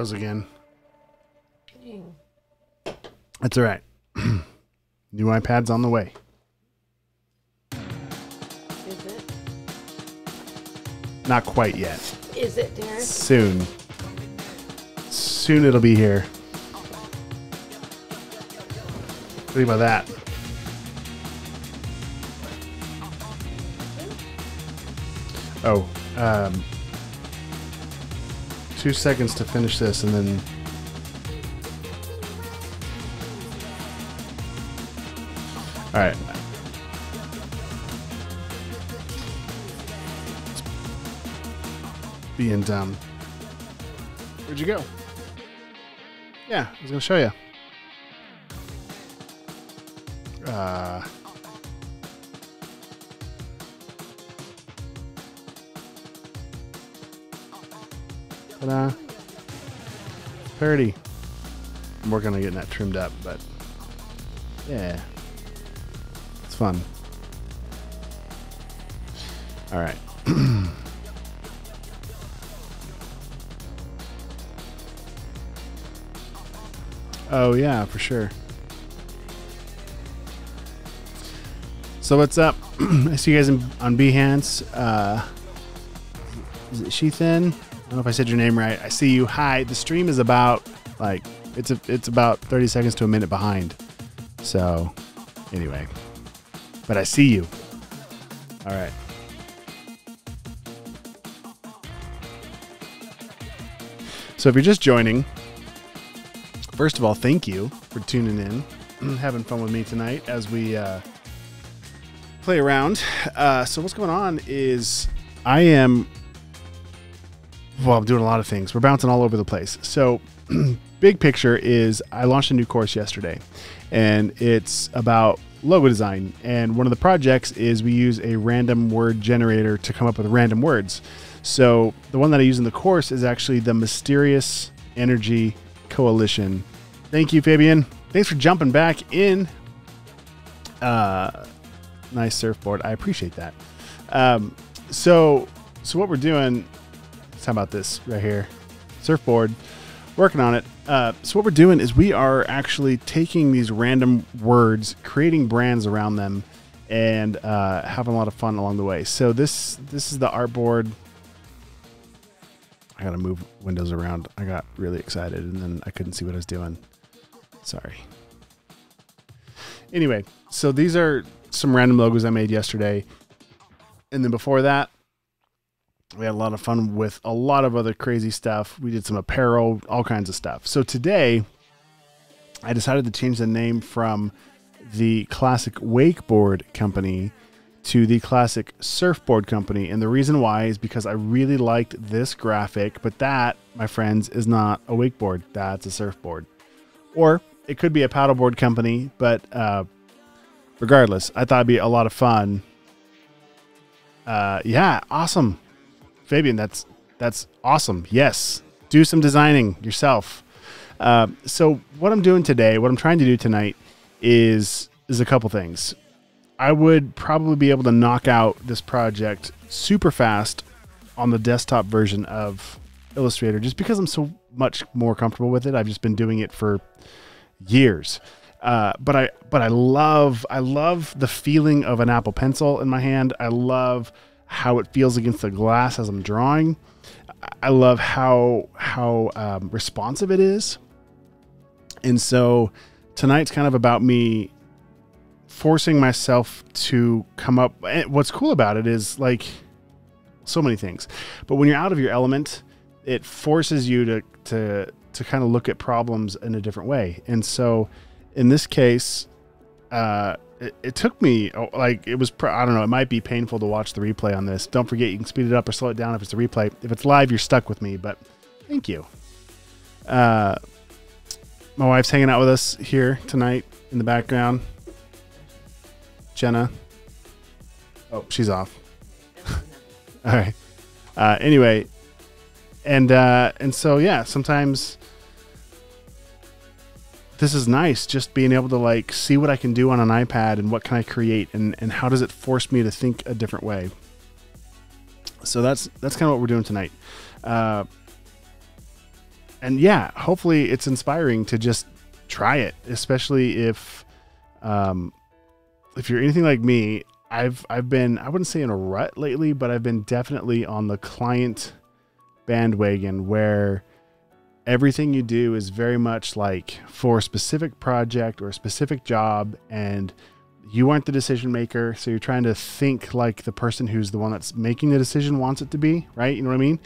Froze again. Dang. That's all right. New iPad's on the way. Is it? Not quite yet. Is it, Derrick? Soon. Soon it'll be here. What do you think about that? Oh, um, two seconds to finish this, and then. All right. Being dumb. Where'd you go? Yeah, I was gonna show you. 30. I'm working on getting that trimmed up, but yeah, it's fun. All right. oh yeah, for sure. So what's up? I see you guys in, on Behance. Uh, is it she thin? I don't know if I said your name right. I see you. Hi. The stream is about like it's a, it's about 30 seconds to a minute behind. So anyway, but I see you. All right. So if you're just joining, first of all, thank you for tuning in, having fun with me tonight as we uh, play around. Uh, so what's going on is I am well, I'm doing a lot of things. We're bouncing all over the place. So, big picture is I launched a new course yesterday, and it's about logo design. And one of the projects is we use a random word generator to come up with random words. So, the one that I use in the course is actually the Mysterious Energy Coalition. Thank you, Fabian. Thanks for jumping back in. Uh, nice surfboard. I appreciate that. Um, so, so what we're doing how about this right here? Surfboard. Working on it. Uh, so what we're doing is we are actually taking these random words, creating brands around them, and uh, having a lot of fun along the way. So this this is the artboard. I gotta move windows around. I got really excited and then I couldn't see what I was doing. Sorry. Anyway, so these are some random logos I made yesterday. And then before that, we had a lot of fun with a lot of other crazy stuff. We did some apparel, all kinds of stuff. So today, I decided to change the name from the classic wakeboard company to the classic surfboard company. And the reason why is because I really liked this graphic, but that, my friends, is not a wakeboard. That's a surfboard. Or it could be a paddleboard company, but uh, regardless, I thought it'd be a lot of fun. Uh, yeah, awesome. Fabian, that's that's awesome. Yes, do some designing yourself. Uh, so what I'm doing today, what I'm trying to do tonight, is is a couple things. I would probably be able to knock out this project super fast on the desktop version of Illustrator, just because I'm so much more comfortable with it. I've just been doing it for years. Uh, but I but I love I love the feeling of an Apple Pencil in my hand. I love how it feels against the glass as I'm drawing. I love how how um, responsive it is, and so tonight's kind of about me forcing myself to come up. And what's cool about it is like so many things, but when you're out of your element, it forces you to to to kind of look at problems in a different way. And so, in this case, uh, it, it, took me oh, like it was i don't know it might be painful to watch the replay on this. Don't forget you can speed it up or slow it down if it's a replay. If it's live you're stuck with me but thank you. Uh, my wife's hanging out with us here tonight in the background. Jenna. Oh she's off. All right. Uh, anyway and uh, and so yeah sometimes this is nice just being able to like see what I can do on an iPad and what can I create and, and how does it force me to think a different way. So that's that's kind of what we're doing tonight. Uh, and yeah, hopefully it's inspiring to just try it, especially if um, if you're anything like me. I've I've been I wouldn't say in a rut lately, but I've been definitely on the client bandwagon where everything you do is very much like for a specific project or a specific job and you aren't the decision maker so you're trying to think like the person who's the one that's making the decision wants it to be right? You know what i mean?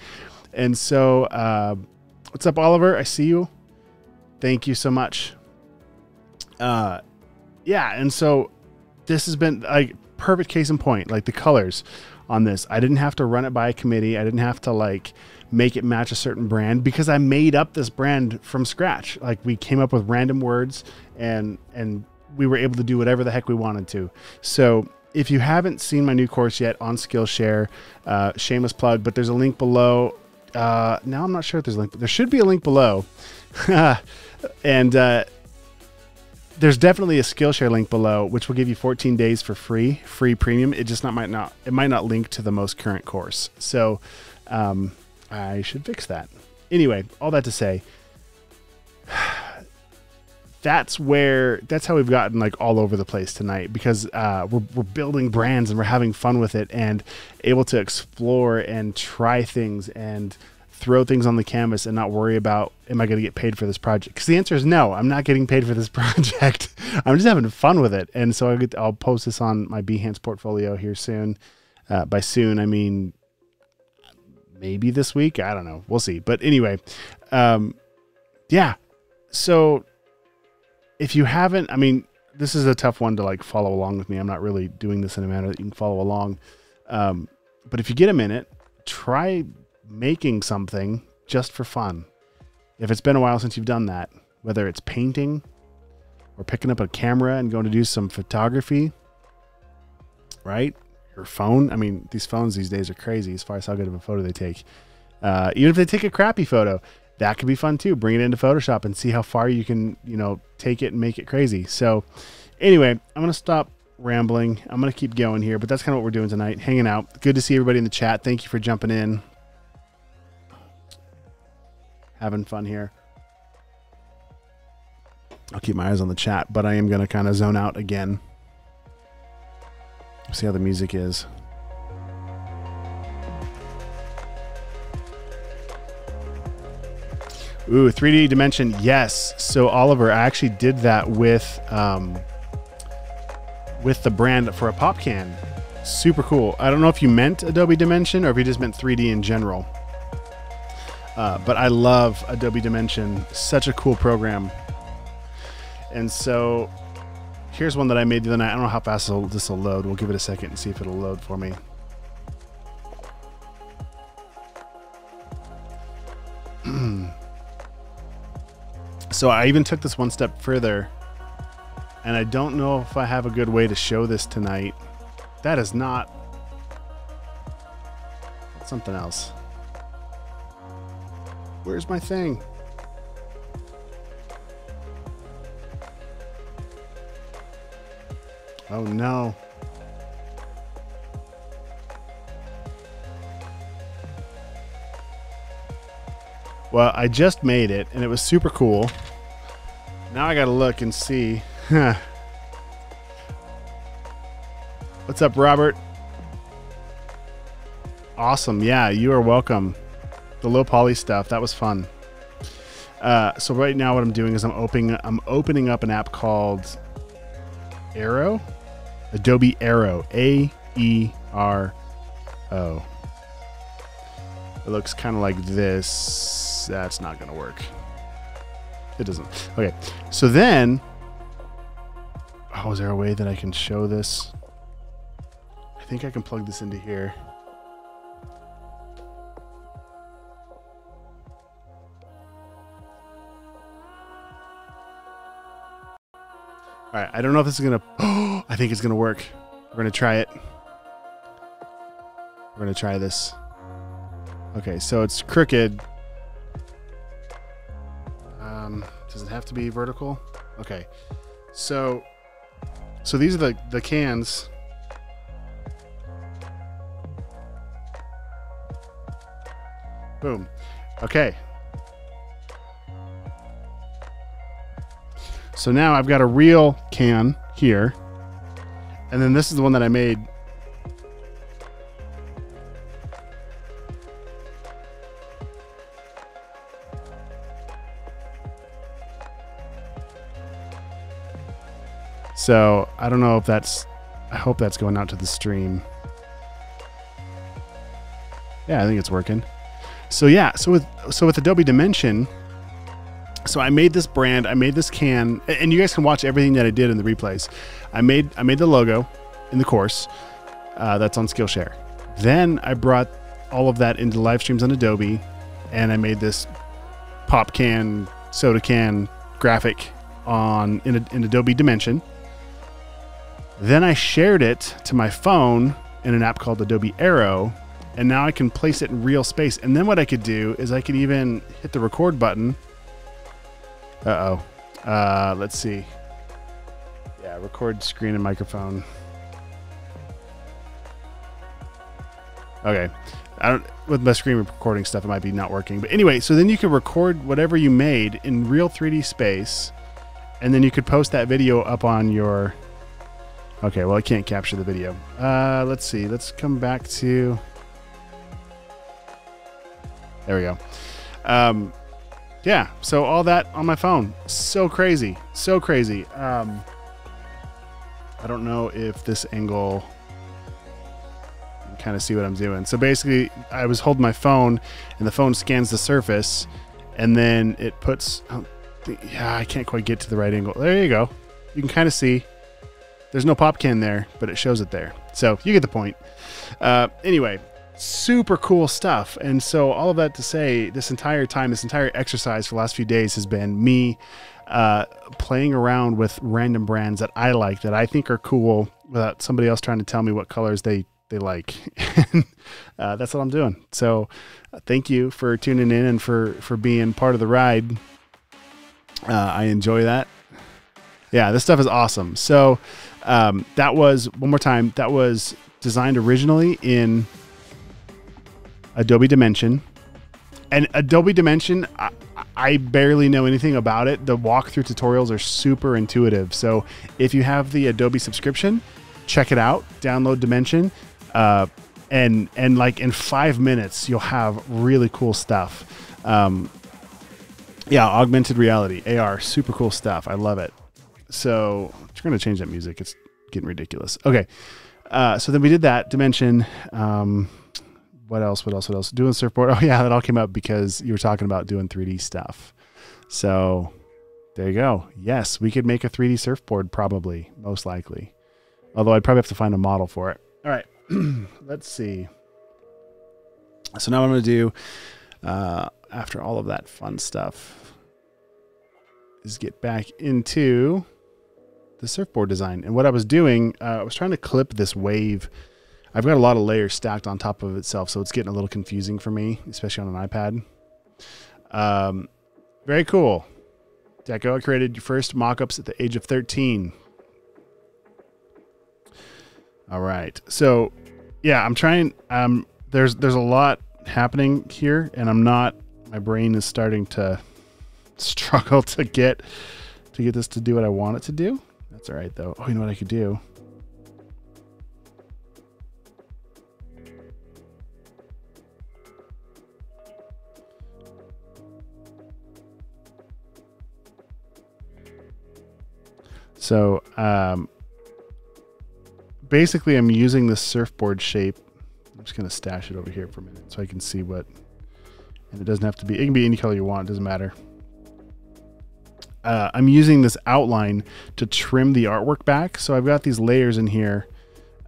And so uh, what's up oliver? I see you. Thank you so much. Uh, yeah and so this has been like perfect case in point like the colors on this. I didn't have to run it by a committee. I didn't have to like make it match a certain brand because I made up this brand from scratch. Like we came up with random words and and we were able to do whatever the heck we wanted to. So if you haven't seen my new course yet on Skillshare, uh, shameless plug, but there's a link below. Uh, now I'm not sure if there's a link, but there should be a link below. and uh, there's definitely a Skillshare link below, which will give you 14 days for free, free premium. It just not might not it might not link to the most current course. So um, I should fix that. Anyway, all that to say, that's where that's how we've gotten like all over the place tonight because uh, we're we're building brands and we're having fun with it and able to explore and try things and throw things on the canvas and not worry about am I going to get paid for this project? Because the answer is no, I'm not getting paid for this project. I'm just having fun with it, and so I will post this on my Behance portfolio here soon. Uh, by soon, I mean maybe this week. I don't know. We'll see. But anyway, um, yeah. So if you haven't, I mean, this is a tough one to like follow along with me. I'm not really doing this in a manner that you can follow along. Um, but if you get a minute, try making something just for fun. If it's been a while since you've done that, whether it's painting or picking up a camera and going to do some photography, right? Your phone. I mean, these phones these days are crazy as far as how good of a photo they take. Uh, even if they take a crappy photo, that could be fun too. Bring it into Photoshop and see how far you can, you know, take it and make it crazy. So, anyway, I'm gonna stop rambling. I'm gonna keep going here, but that's kind of what we're doing tonight, hanging out. Good to see everybody in the chat. Thank you for jumping in, having fun here. I'll keep my eyes on the chat, but I am gonna kind of zone out again. See how the music is. Ooh, 3D dimension, yes. So Oliver, I actually did that with um, with the brand for a pop can. Super cool. I don't know if you meant Adobe Dimension or if you just meant 3D in general. Uh, but I love Adobe Dimension. Such a cool program. And so Here's one that I made the other night. I don't know how fast this will load. We'll give it a second and see if it'll load for me. so I even took this one step further. And I don't know if I have a good way to show this tonight. That is not something else. Where's my thing? Oh no. Well, I just made it and it was super cool. Now I gotta look and see. What's up, Robert? Awesome. Yeah, you are welcome. The low poly stuff, that was fun. Uh, so right now what I'm doing is I'm opening I'm opening up an app called Aero. Adobe Aero, A E R O. It looks kind of like this. That's not going to work. It doesn't. Okay. So then, oh, is there a way that I can show this? I think I can plug this into here. All right, I don't know if this is gonna. Oh, I think it's gonna work. We're gonna try it. We're gonna try this. Okay, so it's crooked. Um, does it have to be vertical? Okay, so so these are the the cans. Boom. Okay, So now I've got a real can here. And then this is the one that I made. So I don't know if that's, I hope that's going out to the stream. Yeah, I think it's working. So yeah, so with so with Adobe Dimension, so I made this brand, I made this can, and you guys can watch everything that I did in the replays. I made I made the logo in the course uh, that's on Skillshare. Then I brought all of that into live streams on Adobe, and I made this pop can, soda can graphic on in, in Adobe Dimension. Then I shared it to my phone in an app called Adobe Aero, and now I can place it in real space. And then what I could do is I could even hit the record button. Uh oh. Uh, let's see. Yeah, record screen and microphone. Okay. I don't with my screen recording stuff it might be not working. But anyway, so then you could record whatever you made in real 3D space and then you could post that video up on your Okay, well I can't capture the video. Uh let's see. Let's come back to There we go. Um yeah, so all that on my phone. So crazy. So crazy. Um I don't know if this angle kind of see what I'm doing. So basically, I was holding my phone, and the phone scans the surface, and then it puts. Oh, yeah, I can't quite get to the right angle. There you go. You can kind of see. There's no pop can there, but it shows it there. So you get the point. Uh, anyway, super cool stuff. And so all of that to say, this entire time, this entire exercise for the last few days has been me uh, playing around with random brands that I like, that I think are cool, without somebody else trying to tell me what colors they they like. uh, that's what I'm doing. So uh, thank you for tuning in and for for being part of the ride. Uh, I enjoy that. Yeah, this stuff is awesome. So um, that was one more time. That was designed originally in Adobe Dimension. And Adobe Dimension, I, I, barely know anything about it. The walkthrough tutorials are super intuitive. So if you have the Adobe subscription, check it out. Download Dimension uh, and and like in five minutes you'll have really cool stuff. Um, yeah, augmented reality, AR, super cool stuff. I love it. So we're gonna change that music. It's getting ridiculous. Okay, uh, so then we did that dimension. Um, what else? What else? What else? Doing surfboard. Oh yeah, that all came up because you were talking about doing 3D stuff. So there you go. Yes, we could make a 3D surfboard probably, most likely. Although I'd probably have to find a model for it. All right. let's see. So now I'm going to do uh, after all of that fun stuff is get back into the surfboard design. And what I was doing, uh, I was trying to clip this wave. I've got a lot of layers stacked on top of itself, so it's getting a little confusing for me, especially on an iPad. Um, very cool. Deco, I created your first mock-ups at the age of 13. All right. So, yeah, I'm trying. Um, there's there's a lot happening here, and I'm not. My brain is starting to struggle to get to get this to do what I want it to do. That's all right though. Oh, you know what I could do? So um, basically I'm using the surfboard shape. I'm just going to stash it over here for a minute so I can see what, and it doesn't have to be, it can be any color you want, it doesn't matter. Uh, I'm using this outline to trim the artwork back. So I've got these layers in here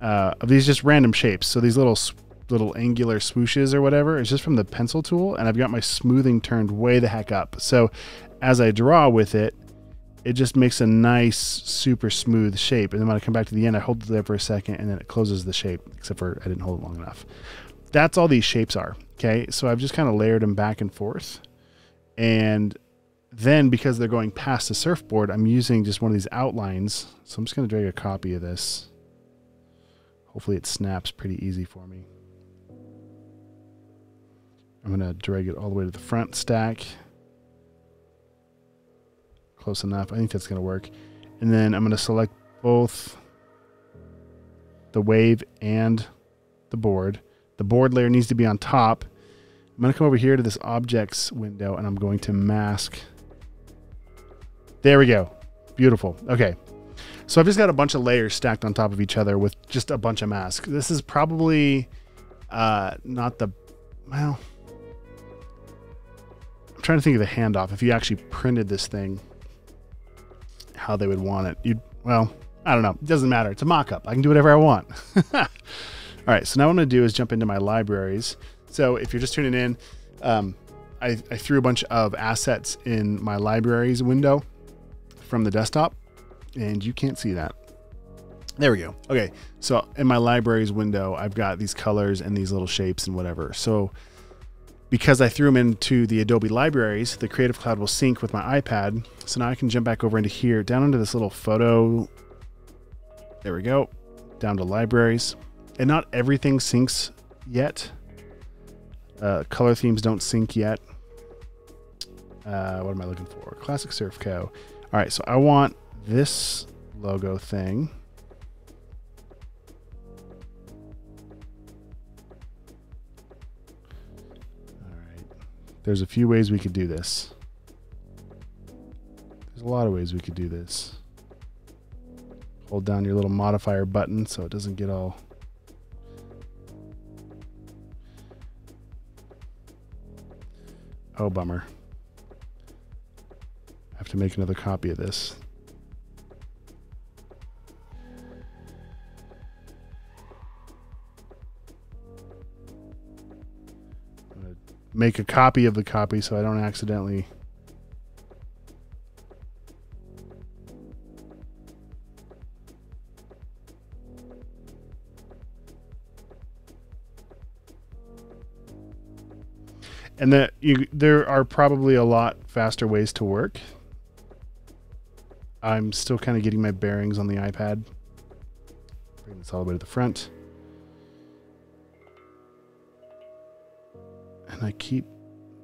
uh, of these just random shapes. So these little little angular swooshes or whatever is just from the pencil tool and I've got my smoothing turned way the heck up. So as I draw with it, it just makes a nice, super smooth shape. And then when I come back to the end, I hold it there for a second and then it closes the shape, except for I didn't hold it long enough. That's all these shapes are. Okay. So I've just kind of layered them back and forth. And then because they're going past the surfboard, I'm using just one of these outlines. So I'm just going to drag a copy of this. Hopefully it snaps pretty easy for me. I'm going to drag it all the way to the front stack close enough. I think that's going to work. And then I'm going to select both the wave and the board. The board layer needs to be on top. I'm going to come over here to this objects window and I'm going to mask. There we go. Beautiful. Okay. So I've just got a bunch of layers stacked on top of each other with just a bunch of masks. This is probably uh, not the well. I'm trying to think of the handoff. If you actually printed this thing, how they would want it. You well, I don't know. It doesn't matter. It's a mock-up. I can do whatever I want. All right. So now what I'm to do is jump into my libraries. So if you're just tuning in, um, I, I threw a bunch of assets in my libraries window from the desktop, and you can't see that. There we go. Okay, so in my libraries window, I've got these colors and these little shapes and whatever. So because I threw them into the Adobe libraries, the Creative Cloud will sync with my iPad. So now I can jump back over into here, down into this little photo. There we go. Down to libraries. And not everything syncs yet. Uh, color themes don't sync yet. Uh, what am I looking for? Classic Surf Co. All right, so I want this logo thing. There's a few ways we could do this. There's a lot of ways we could do this. Hold down your little modifier button so it doesn't get all Oh, bummer. I have to make another copy of this. Make a copy of the copy so I don't accidentally. and that you there are probably a lot faster ways to work. I'm still kind of getting my bearings on the iPad. Bring this all the way to the front. And I keep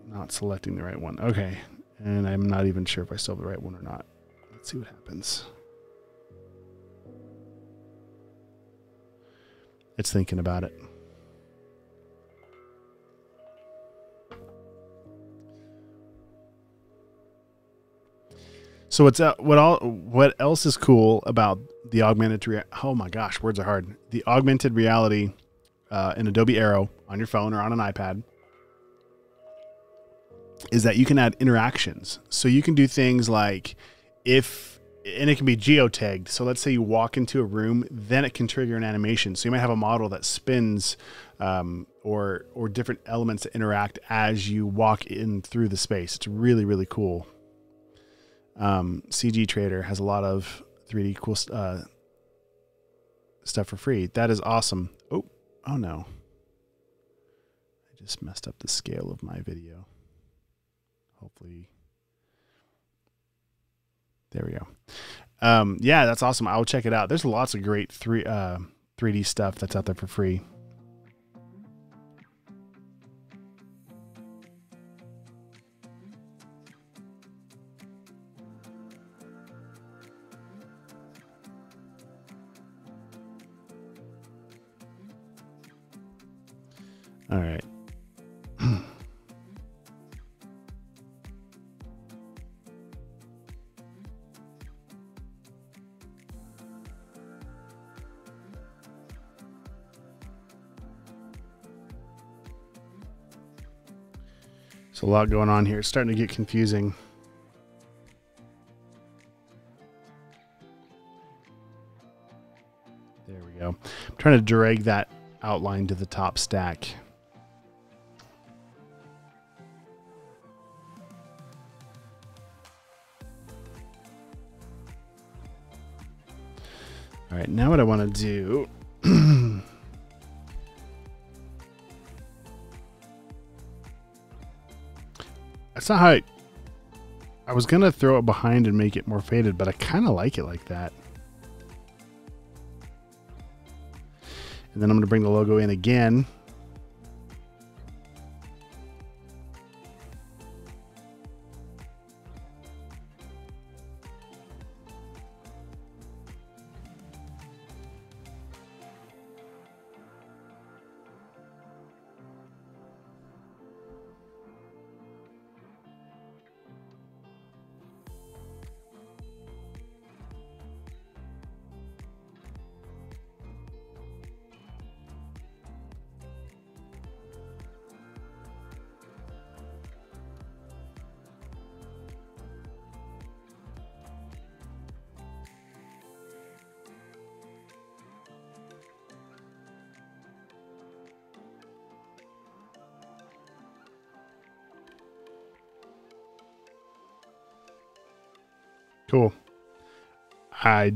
not selecting the right one. Okay. And I'm not even sure if I still have the right one or not. Let's see what happens. It's thinking about it. So what's uh, what all what else is cool about the augmented rea- oh my gosh words are hard the augmented reality uh, in Adobe Aero on your phone or on an iPad is that you can add interactions. So you can do things like if and it can be geotagged. So let's say you walk into a room, then it can trigger an animation. So you might have a model that spins um, or or different elements that interact as you walk in through the space. It's really really cool um, CG Trader has a lot of 3D cool uh, stuff for free. That is awesome. Oh, oh no. I just messed up the scale of my video. Hopefully. There we go. Um, yeah, that's awesome. I'll check it out. There's lots of great three uh, 3D stuff that's out there for free. All right. A lot going on here. It's starting to get confusing. There we go. I'm trying to drag that outline to the top stack. All right, now what I want to do. That's not how I, I was going to throw it behind and make it more faded, but I kind of like it like that. And then I'm going to bring the logo in again.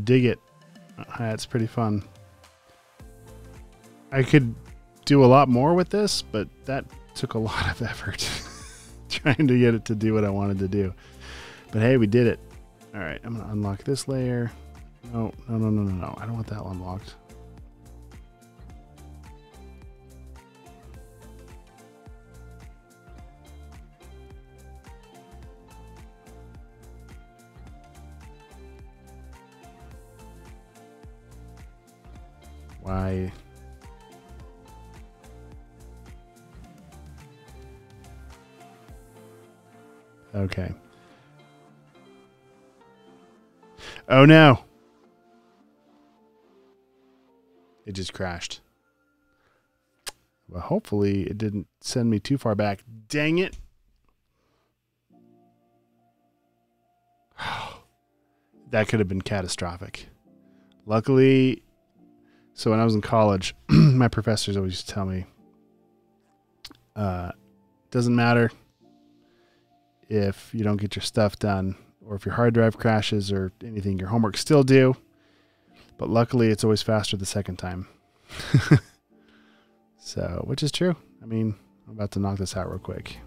Dig it. Uh, That's pretty fun. I could do a lot more with this, but that took a lot of effort trying to get it to do what I wanted to do. But hey, we did it. All right, I'm to unlock this layer. No, no, no, no, no, no. I don't want that one Okay. Oh no. It just crashed. Well, hopefully it didn't send me too far back. Dang it. that could have been catastrophic. Luckily, so when I was in college, my professors always used to tell me, uh, doesn't matter if you don't get your stuff done or if your hard drive crashes or anything, your homework still due. But luckily, it's always faster the second time. so, which is true. I mean, I'm about to knock this out real quick.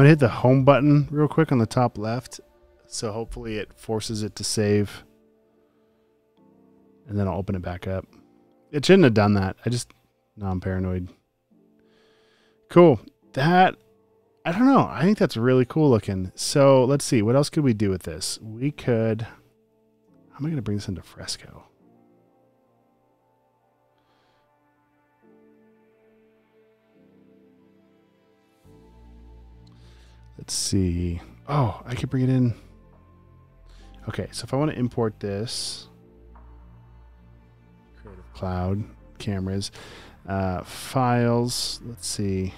To hit the home button real quick on the top left. So hopefully it forces it to save. And then I'll open it back up. It shouldn't have done that. I just, no, I'm paranoid. Cool. That, I don't know. I think that's really cool looking. So let's see. What else could we do with this? We could, how am I going to bring this into Fresco? Let's see. Oh, I could bring it in. Okay, so if I want to import this, Creative Cloud, cameras, uh, files, let's see.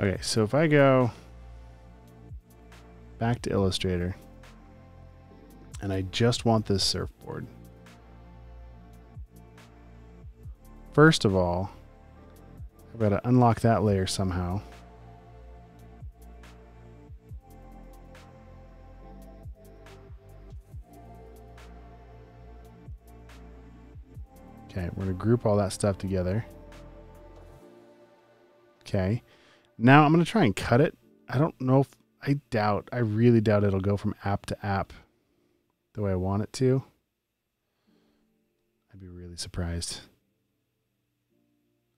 Okay, so if I go back to Illustrator, and I just want this surfboard. First of all, I've got to unlock that layer somehow. Okay, we're going to group all that stuff together. Okay. Now I'm going to try and cut it. I don't know if I doubt, I really doubt it'll go from app to app the way I want it to. I'd be really surprised.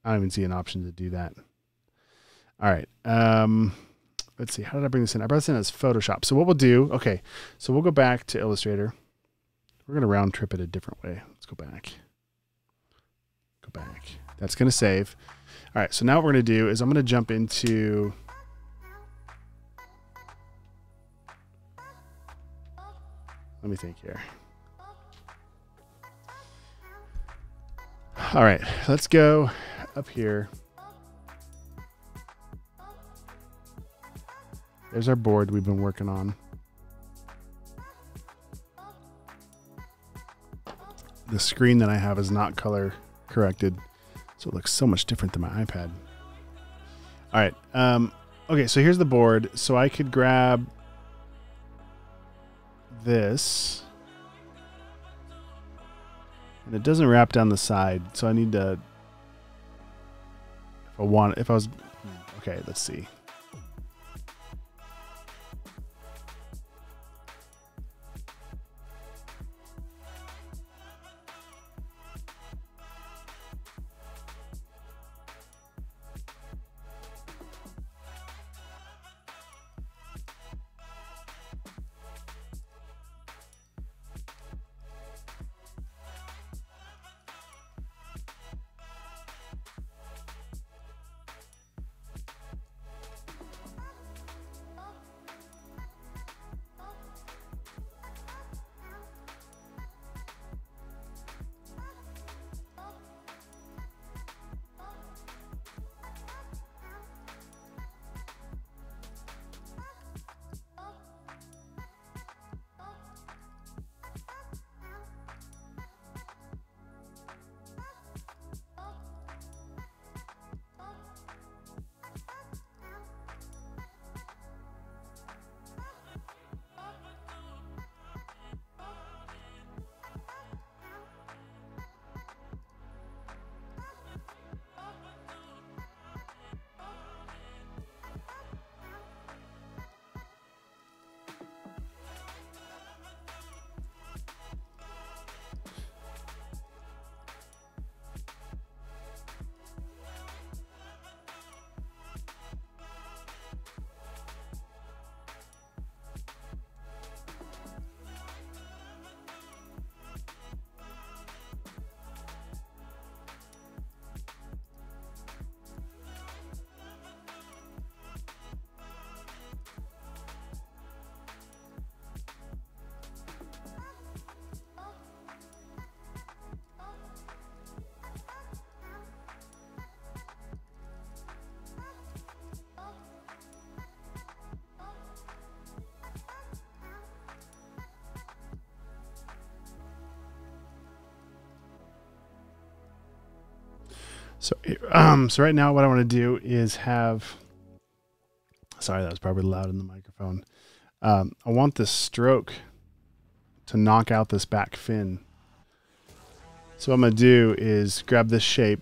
I don't even see an option to do that. All right. Um, let's see. How did I bring this in? I brought this in as Photoshop. So what we'll do, okay, so we'll go back to Illustrator. We're going to round trip it a different way. Let's go back. Go back. That's going to save. All right. So now what we're going to do is I'm going to jump into Let me think here. All right, let's go up here. There's our board we've been working on. The screen that I have is not color corrected, so it looks so much different than my iPad. All right. Um, okay, so here's the board. So I could grab this. And it doesn't wrap down the side, so I need to if I want if I was hmm, okay, let's see. So, um, so right now, what I want to do is have. Sorry, that was probably loud in the microphone. Um, I want this stroke to knock out this back fin. So what I'm gonna do is grab this shape,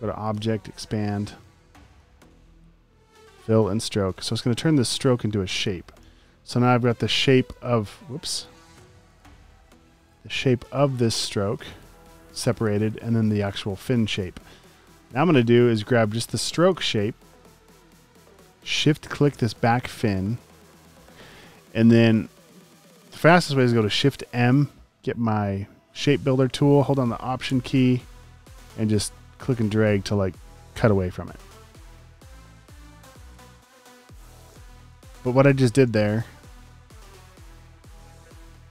go to Object, Expand, Fill, and Stroke. So it's gonna turn this stroke into a shape. So now I've got the shape of whoops, the shape of this stroke separated, and then the actual fin shape. Now I'm going to do is grab just the stroke shape, shift click this back fin, and then the fastest way is to go to shift M, get my shape builder tool, hold on the option key, and just click and drag to like cut away from it. But what I just did there,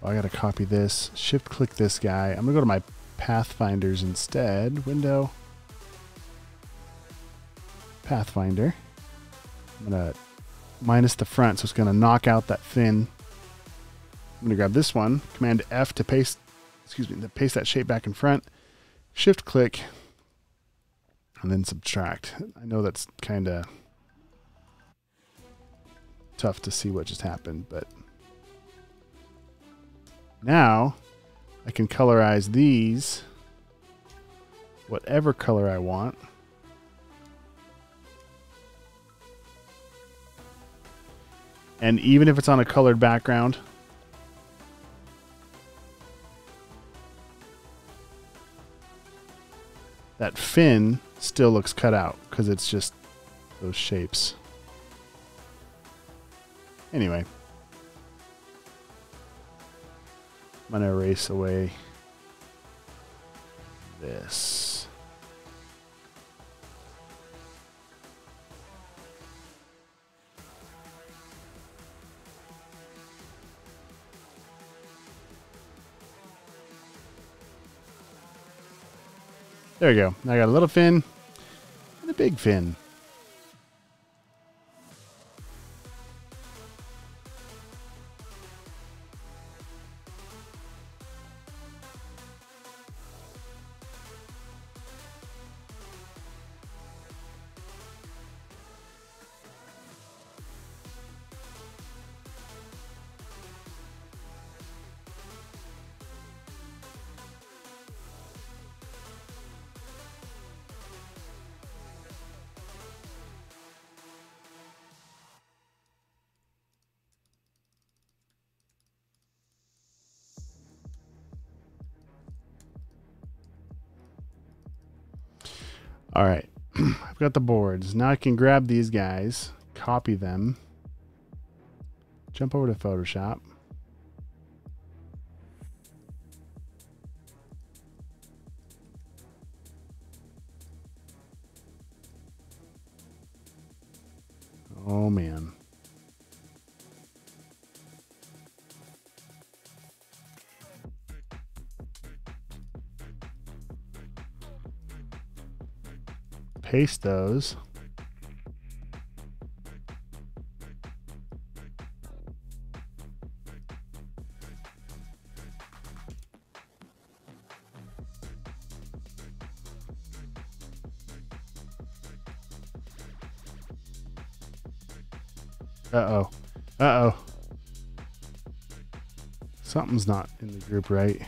oh, I got to copy this, shift click this guy. I'm to go to my Pathfinders instead, window, Pathfinder. I'm going to minus the front, so it's going to knock out that fin. I'm going to grab this one, Command F to paste, excuse me, to paste that shape back in front. Shift click, and then subtract. I know that's kind of tough to see what just happened, but now I can colorize these whatever color I want. And even if it's on a colored background, that fin still looks cut out because it's just those shapes. Anyway, I'm going to erase away this. There we go. I got a little fin and a big fin. All right. I've got the boards. Now I can grab these guys, copy them, jump over to Photoshop. Paste those. Uh-oh. Uh-oh. Something's not in the group right.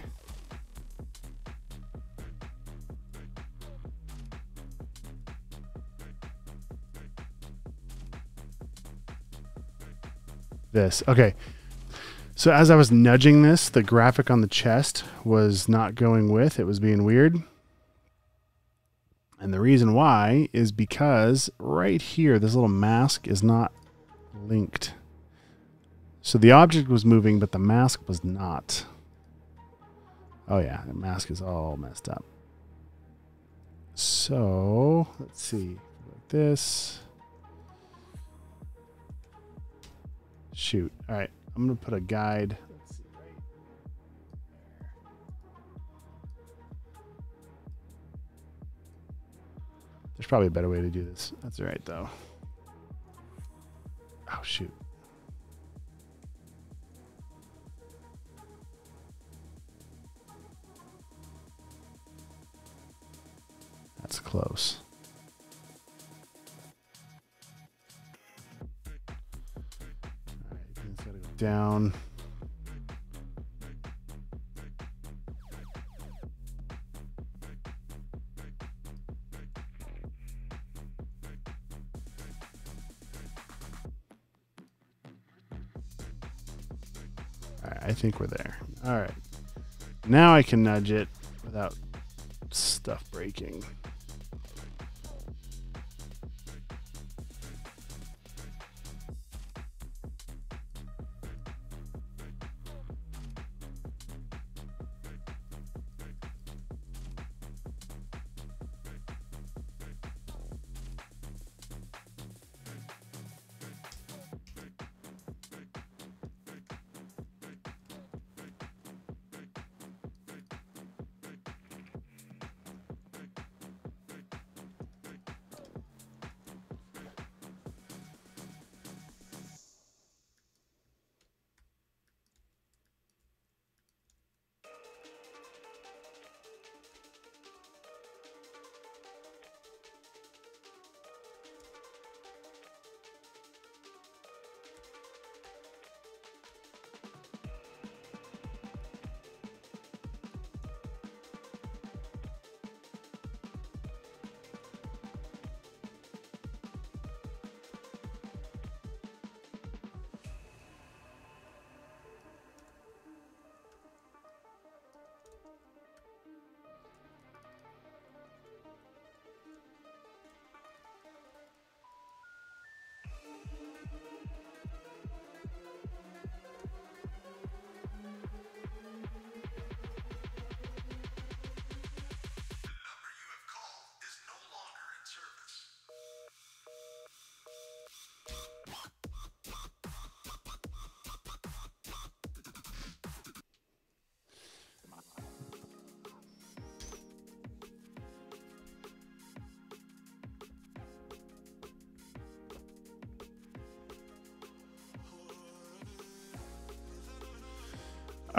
This. Okay. So as I was nudging this, the graphic on the chest was not going with. It was being weird. And the reason why is because right here, this little mask is not linked. So the object was moving, but the mask was not. Oh yeah, the mask is all messed up. So let's see, like this. Shoot. All right. I'm to put a guide. There's probably a better way to do this. That's all right, though. Oh, shoot. That's close. Down. I think we're there. All right. Now I can nudge it without stuff breaking.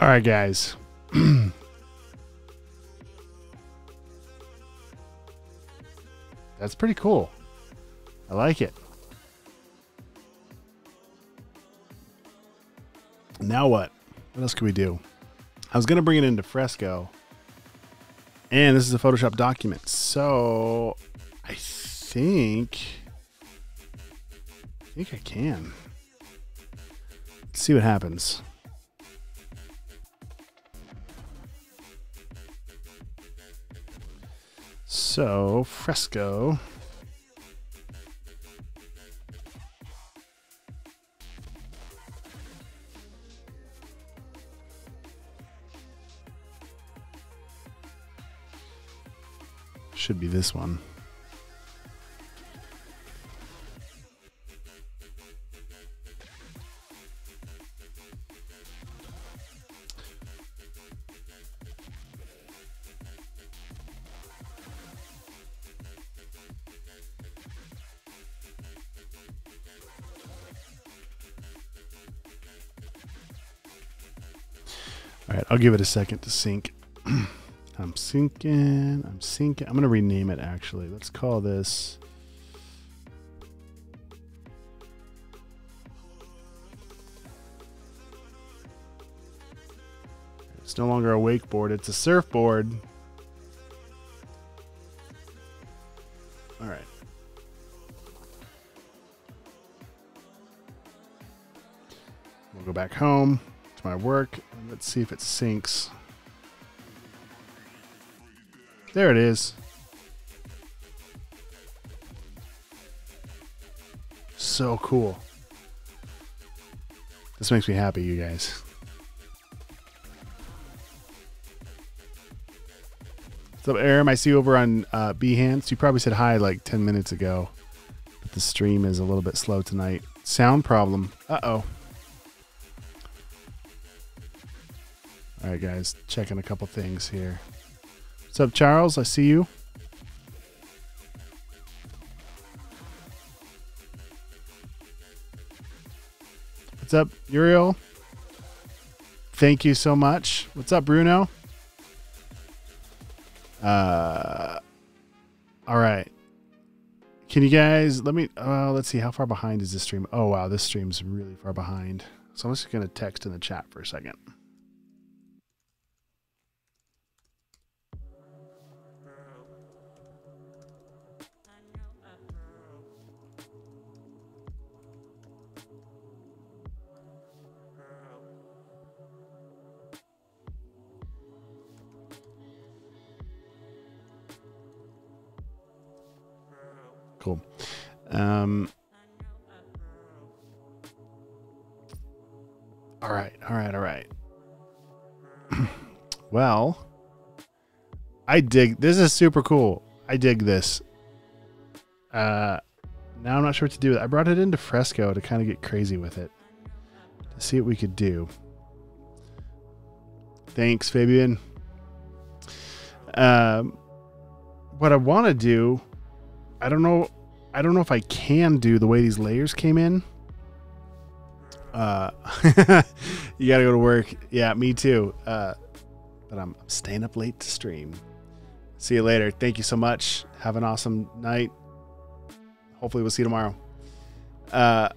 All right, guys. That's pretty cool. I like it. Now what? What else can we do? I was going to bring it into Fresco. And this is a Photoshop document. So I think I think I can. Let's see what happens. So, Fresco. Should be this one. Give it a second to sync. I'm syncing. I'm syncing. I'm going to rename it actually. Let's call this. It's no longer a wakeboard, it's a surfboard. All right. We'll go back home to my work let's see if it syncs. There it is. So cool. This makes me happy, you guys. What's up, Aram? I see you over on uh, Behance. You probably said hi like 10 minutes ago. But the stream is a little bit slow tonight. Sound problem. Uh guys. Checking a couple things here. What's up, Charles? I see you. What's up, Uriel? Thank you so much. What's up, Bruno? Uh, All right. Can you guys let me? Uh, let's see. How far behind is this stream? Oh wow, this stream's really far behind. So I'm just gonna text in the chat for a second. Um, all right, all right, all right. well, I dig. This is super cool. I dig this. Uh, now I'm not sure what to do with it. I brought it into Fresco to kind of get crazy with it to see what we could do. Thanks, Fabian. Um, what I want to do I don't know. I don't know if I can do the way these layers came in. Uh, you got to go to work. Yeah, me too. Uh, but I'm staying up late to stream. See you later. Thank you so much. Have an awesome night. Hopefully, we'll see you tomorrow. Uh,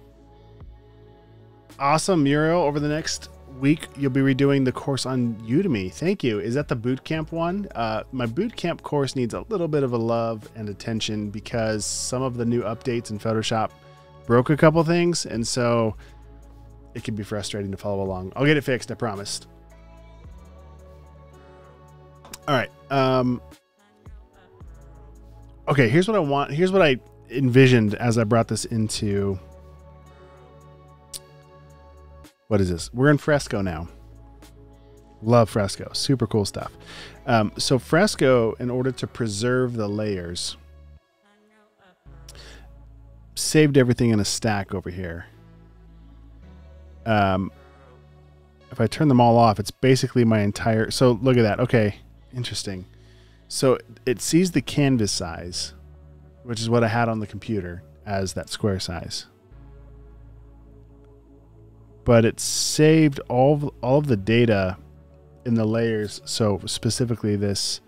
awesome, Muriel. Over the next week you'll be redoing the course on Udemy. Thank you. Is that the bootcamp one? Uh, my bootcamp course needs a little bit of a love and attention because some of the new updates in Photoshop broke a couple things, and so it can be frustrating to follow along. I'll get it fixed. I promised. All right. Um, okay. Here's what I want. Here's what I envisioned as I brought this into what is this? We're in Fresco now. Love Fresco. Super cool stuff. Um, so, Fresco, in order to preserve the layers, saved everything in a stack over here. Um, if I turn them all off, it's basically my entire. So, look at that. Okay. Interesting. So, it sees the canvas size, which is what I had on the computer as that square size but it saved all of, all of the data in the layers. So specifically this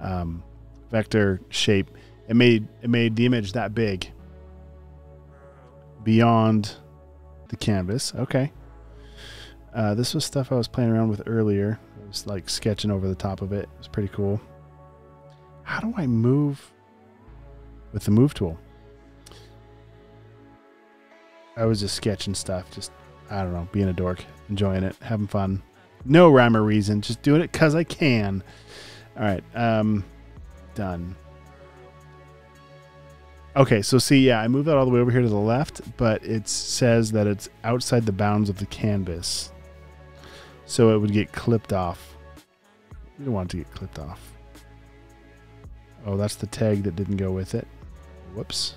um, vector shape, it made it made the image that big beyond the canvas. Okay. Uh, this was stuff I was playing around with earlier. I was like sketching over the top of it. It was pretty cool. How do I move with the move tool? I was just sketching stuff, just I don't know, being a dork, enjoying it, having fun. No rhyme or reason, just doing it because I can. All right, um, done. Okay, so see, yeah, I moved that all the way over here to the left, but it says that it's outside the bounds of the canvas. So it would get clipped off. We don't want to get clipped off. Oh, that's the tag that didn't go with it. Whoops.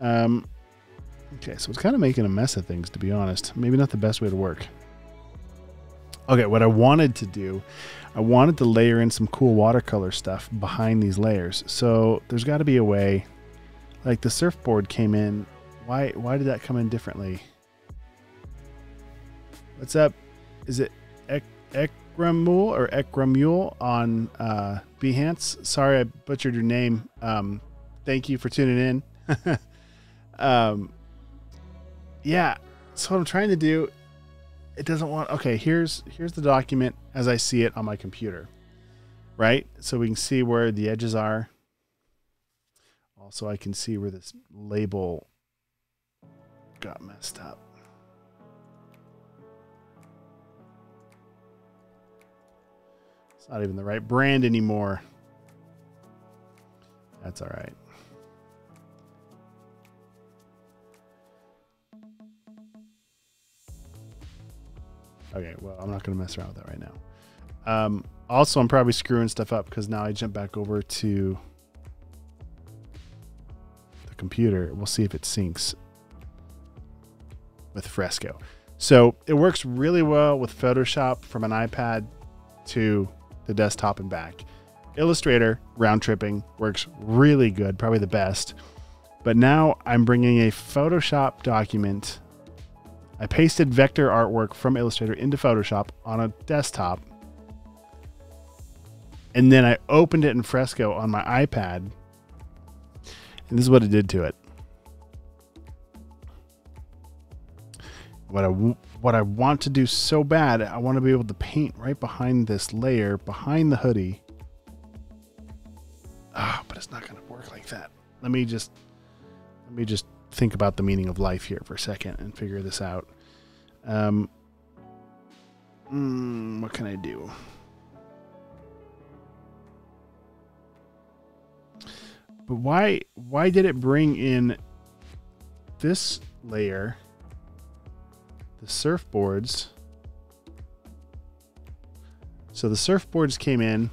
Um, Okay, so it's kind of making a mess of things, to be honest. Maybe not the best way to work. Okay, what I wanted to do, I wanted to layer in some cool watercolor stuff behind these layers. So there's got to be a way. Like the surfboard came in. Why? Why did that come in differently? What's up? Is it Ek- Ekramul or Ekramul on uh, Behance? Sorry, I butchered your name. Um, thank you for tuning in. um, yeah. So what I'm trying to do, it doesn't want. Okay, here's here's the document as I see it on my computer, right? So we can see where the edges are. Also, I can see where this label got messed up. It's not even the right brand anymore. That's all right. Okay, well, I'm not going to mess around with that right now. Um, also, I'm probably screwing stuff up because now I jump back over to the computer. We'll see if it syncs with Fresco. So it works really well with Photoshop from an iPad to the desktop and back. Illustrator round tripping works really good, probably the best. But now I'm bringing a Photoshop document I pasted vector artwork from Illustrator into Photoshop on a desktop. And then I opened it in Fresco on my iPad. And this is what it did to it. What I, what I want to do so bad, I want to be able to paint right behind this layer, behind the hoodie. Ah, but it's not going to work like that. Let me just let me just think about the meaning of life here for a second and figure this out. Um, mm, what can I do? But why why did it bring in this layer, the surfboards? So the surfboards came in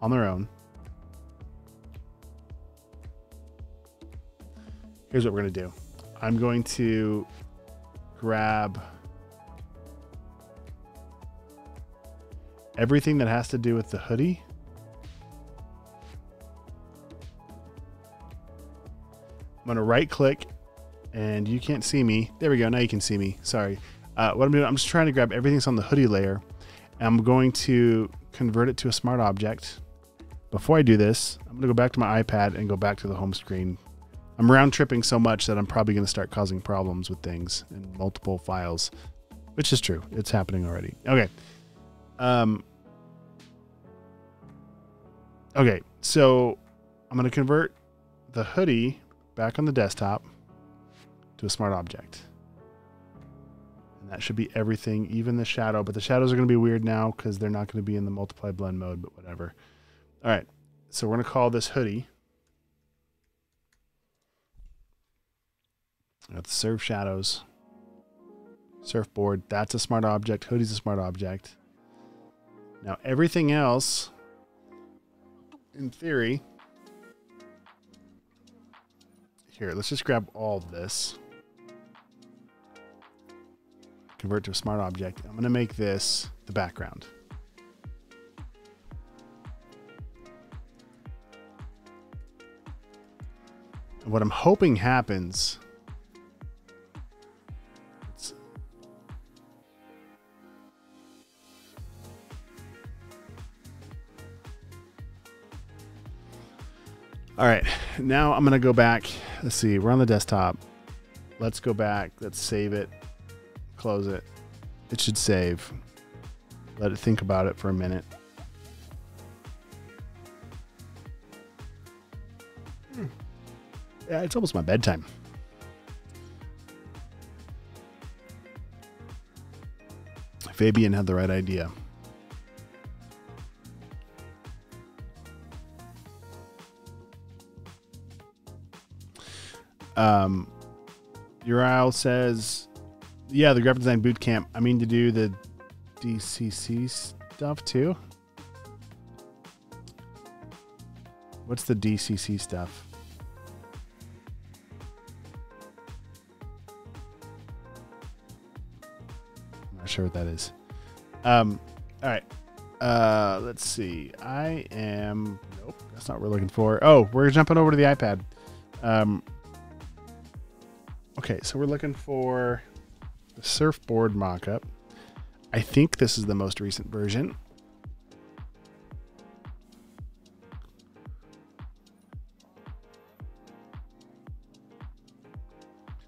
on their own. Here's what we're going to do. I'm going to grab everything that has to do with the hoodie. I'm going to right click and you can't see me. There we go. Now you can see me. Sorry. Uh, what I'm doing, I'm just trying to grab everything that's on the hoodie layer. I'm going to convert it to a smart object. Before I do this, I'm going to go back to my iPad and go back to the home screen. I'm round tripping so much that I'm probably going to start causing problems with things in multiple files, which is true. It's happening already. Okay. Um, okay. So I'm going to convert the hoodie back on the desktop to a smart object. And that should be everything, even the shadow. But the shadows are going to be weird now because they're not going to be in the multiply blend mode, but whatever. All right. So we're going to call this hoodie. Got the surf shadows. Surfboard, that's a smart object. Hoodie's a smart object. Now, everything else, in theory, here, let's just grab all this. Convert to a smart object. I'm to make this the background. What I'm hoping happens All right, now I'm gonna go back. Let's see, we're on the desktop. Let's go back. Let's save it. Close it. It should save. Let it think about it for a minute. Hmm. Yeah, it's almost my bedtime. Fabian had the right idea. Um, Uriel says, "Yeah, the graphic design boot camp. I mean to do the DCC stuff too. What's the DCC stuff? I'm not sure what that is. Um, all right. Uh, let's see. I am. Nope, that's not what we're looking for. Oh, we're jumping over to the iPad. Um, Okay, so we're looking for the surfboard mockup. I think this is the most recent version.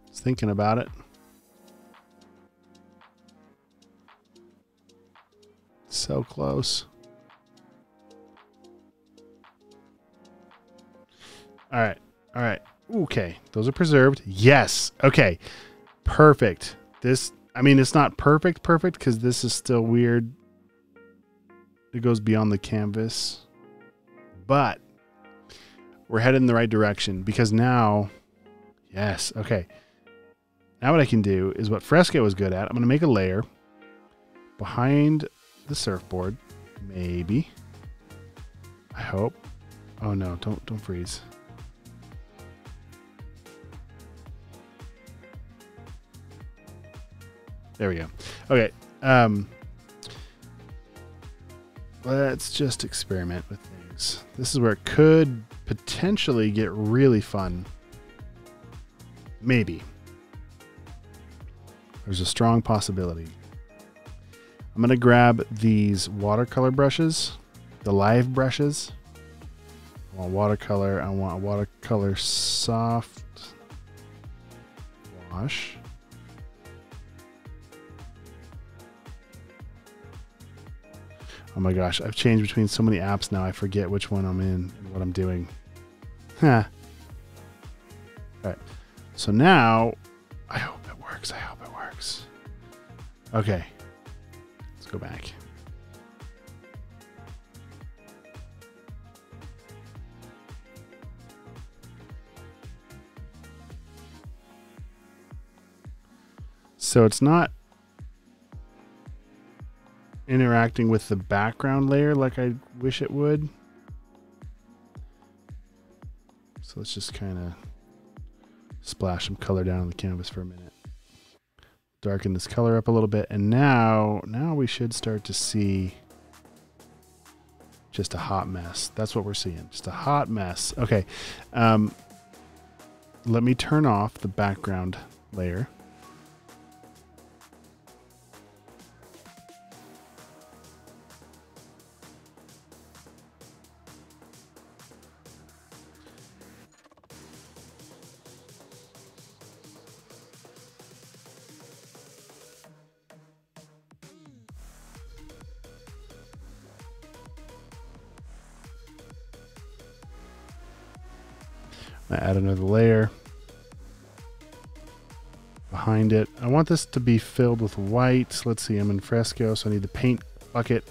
Just thinking about it. So close. All right. All right. Okay, those are preserved. Yes. Okay. Perfect. This I mean it's not perfect perfect cuz this is still weird. It goes beyond the canvas. But we're headed in the right direction because now yes, okay. Now what I can do is what Fresco was good at. I'm going to make a layer behind the surfboard maybe. I hope. Oh no, don't don't freeze. There we go. Okay. Um, let's just experiment with things. This is where it could potentially get really fun. Maybe. There's a strong possibility. I'm going to grab these watercolor brushes, the live brushes. I want watercolor. I want watercolor soft wash. Oh my gosh, I've changed between so many apps now. I forget which one I'm in and what I'm doing. Huh. All right. So now, I hope it works. I hope it works. Okay. Let's go back. So it's not interacting with the background layer like I wish it would. So let's just kind of splash some color down on the canvas for a minute. Darken this color up a little bit. And now, now we should start to see just a hot mess. That's what we're seeing. Just a hot mess. Okay. Um, let me turn off the background layer. Add another layer behind it. I want this to be filled with white. Let's see, I'm in fresco, so I need the paint bucket.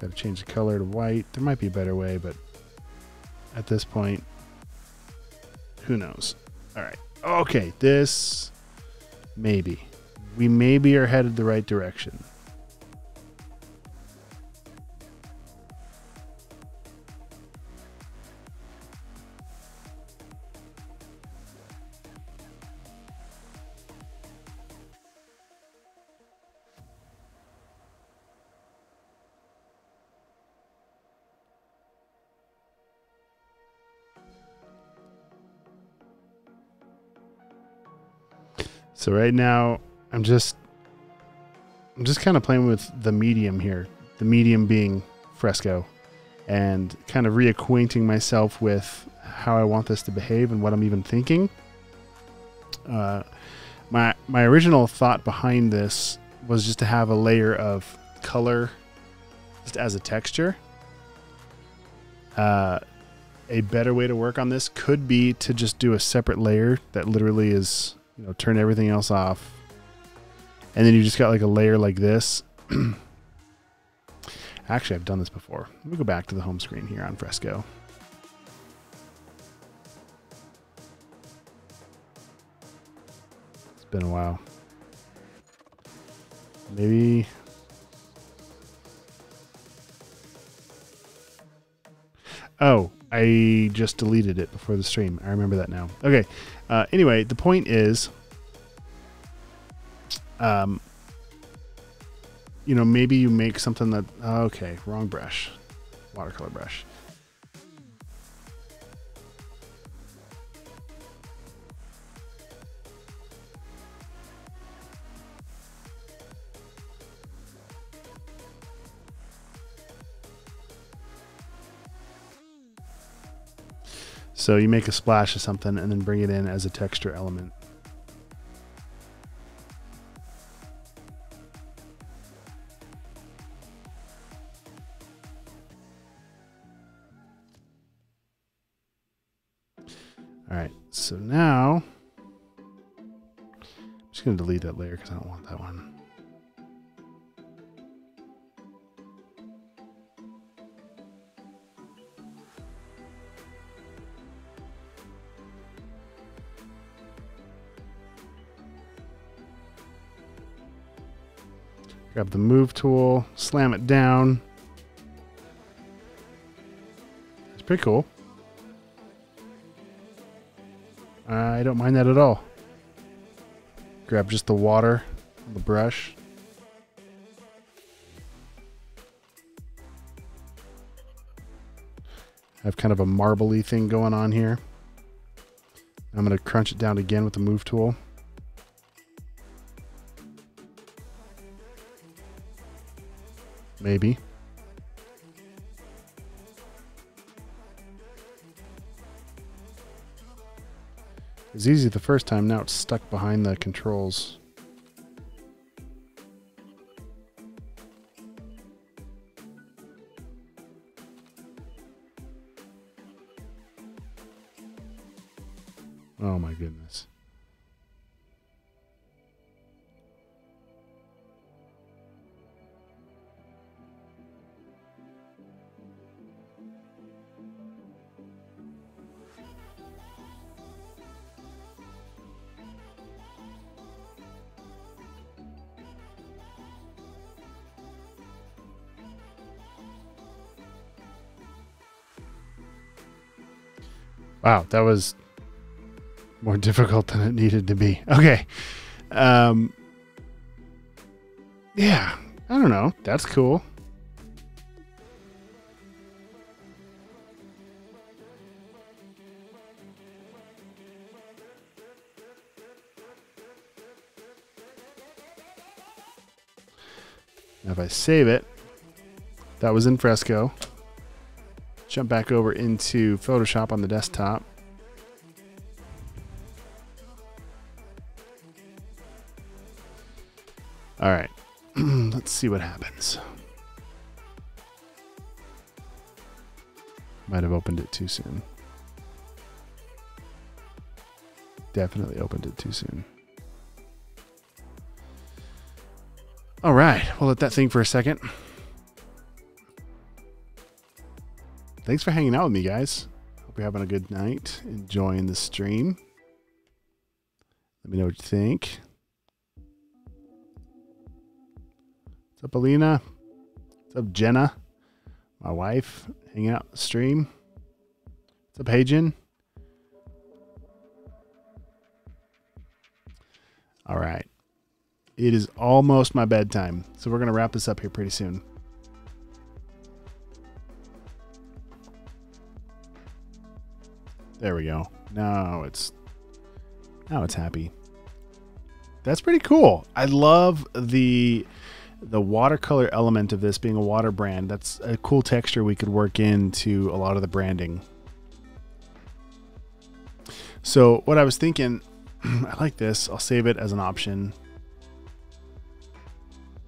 Got to change the color to white. There might be a better way, but at this point, who knows? All right. Okay, this maybe. We maybe are headed the right direction. Right now, I'm just I'm just kind of playing with the medium here. The medium being fresco and kind of reacquainting myself with how I want this to behave and what I'm even thinking. Uh, my my original thought behind this was just to have a layer of color just as a texture. Uh, a better way to work on this could be to just do a separate layer that literally is you know, turn everything else off. And then you just got like a layer like this. Actually, I've done this before. Let me go back to the home screen here on Fresco. It's been a while. Maybe. Oh, I just deleted it before the stream. I remember that now. Okay. Uh, anyway, the point is, um, you know, maybe you make something that okay, wrong brush, watercolor brush. So you make a splash of something and then bring it in as a texture element. All right, so now I'm just going to delete that layer because I don't want that one. Grab the move tool, slam it down. It's pretty cool. I don't mind that at all. Grab just the water, the brush. have kind of a marbly thing going on here. I'm going to crunch it down again with the move tool. maybe. it's easy the first time, now it's stuck behind the controls. Oh my goodness. Wow, that was more difficult than it needed to be. Okay. Um Yeah, I don't know. That's cool. Now if I save it, that was in Fresco. Jump back over into Photoshop on the desktop. All right. Let's see what happens. Might have opened it too soon. Definitely opened it too soon. All right. We'll let that thing for a second. Thanks for hanging out with me, guys. Hope you're having a good night, enjoying the stream. Let me know what you think. What's up, Alina? What's up, Jenna? My wife, hanging out the stream. What's up, Hajan? All right. It is almost my bedtime, so we're going to wrap this up here pretty soon. There we go. Now it's now it's happy. That's pretty cool. I love the the watercolor element of this being a water brand. That's a cool texture we could work into a lot of the branding. So what I was thinking, I like this. I'll save it as an option.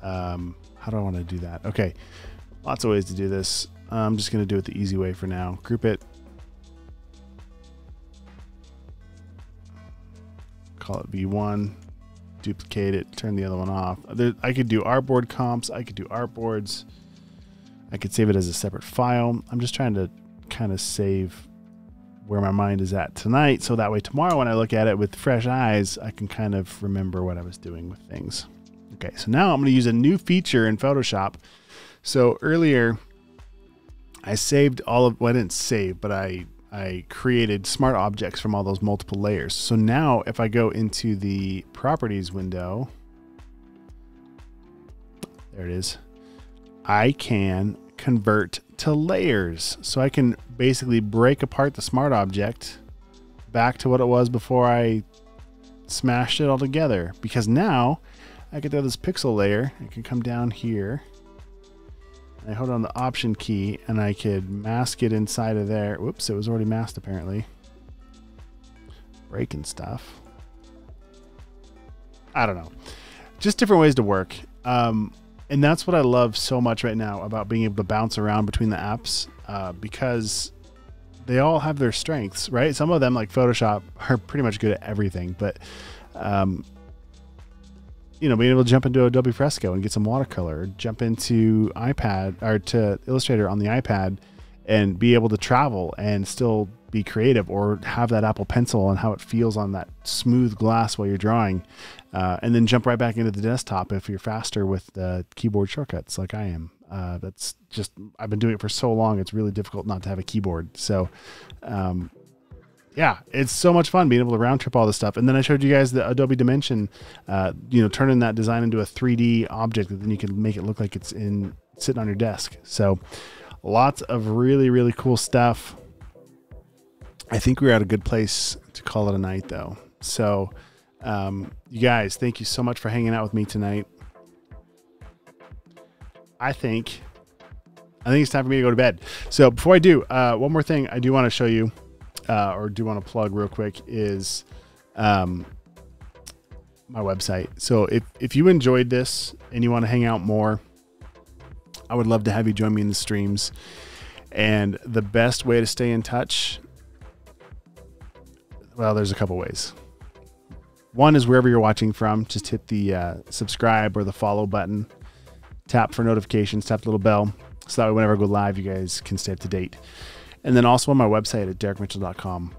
Um, how do I want to do that? Okay, lots of ways to do this. I'm just going to do it the easy way for now. Group it. Call it V1 duplicate it, turn the other one off. There, I could do artboard comps. I could do artboards. I could save it as a separate file. I'm just trying to kind of save where my mind is at tonight. So that way tomorrow when I look at it with fresh eyes, I can kind of remember what I was doing with things. Okay, so now I'm going to use a new feature in Photoshop. So earlier I saved all of, well, I didn't save, but I I created smart objects from all those multiple layers. So now if I go into the properties window, there it is, I can convert to layers. So I can basically break apart the smart object back to what it was before I smashed it all together. Because now I can throw this pixel layer, I can come down here I hold on the option key and I could mask it inside of there. Whoops, it was already masked apparently. Breaking stuff. I don't know. Just different ways to work. Um, and that's what I love so much right now about being able to bounce around between the apps uh, because they all have their strengths, right? Some of them, like Photoshop, are pretty much good at everything, but um, you know, being able to jump into Adobe Fresco and get some watercolor, jump into iPad or to Illustrator on the iPad and be able to travel and still be creative or have that Apple Pencil and how it feels on that smooth glass while you're drawing. Uh, and then jump right back into the desktop if you're faster with the keyboard shortcuts like I am. Uh, that's just, I've been doing it for so long, it's really difficult not to have a keyboard. So, um, yeah, it's so much fun being able to round trip all this stuff. And then I showed you guys the Adobe Dimension, uh, you know, turning that design into a 3D object that then you can make it look like it's in sitting on your desk. So lots of really, really cool stuff. I think we're at a good place to call it a night though. So, um, you guys, thank you so much for hanging out with me tonight. I think, I think it's time for me to go to bed. So before I do, uh, one more thing I do want to show you uh, or do want to plug real quick is um, my website. So if if you enjoyed this and you want to hang out more, I would love to have you join me in the streams. And the best way to stay in touch, well, there's a couple ways. One is wherever you're watching from, just hit the uh, subscribe or the follow button, tap for notifications, tap the little bell, so that way whenever I go live, you guys can stay up to date. And then also on my website at derrickmitchell.com.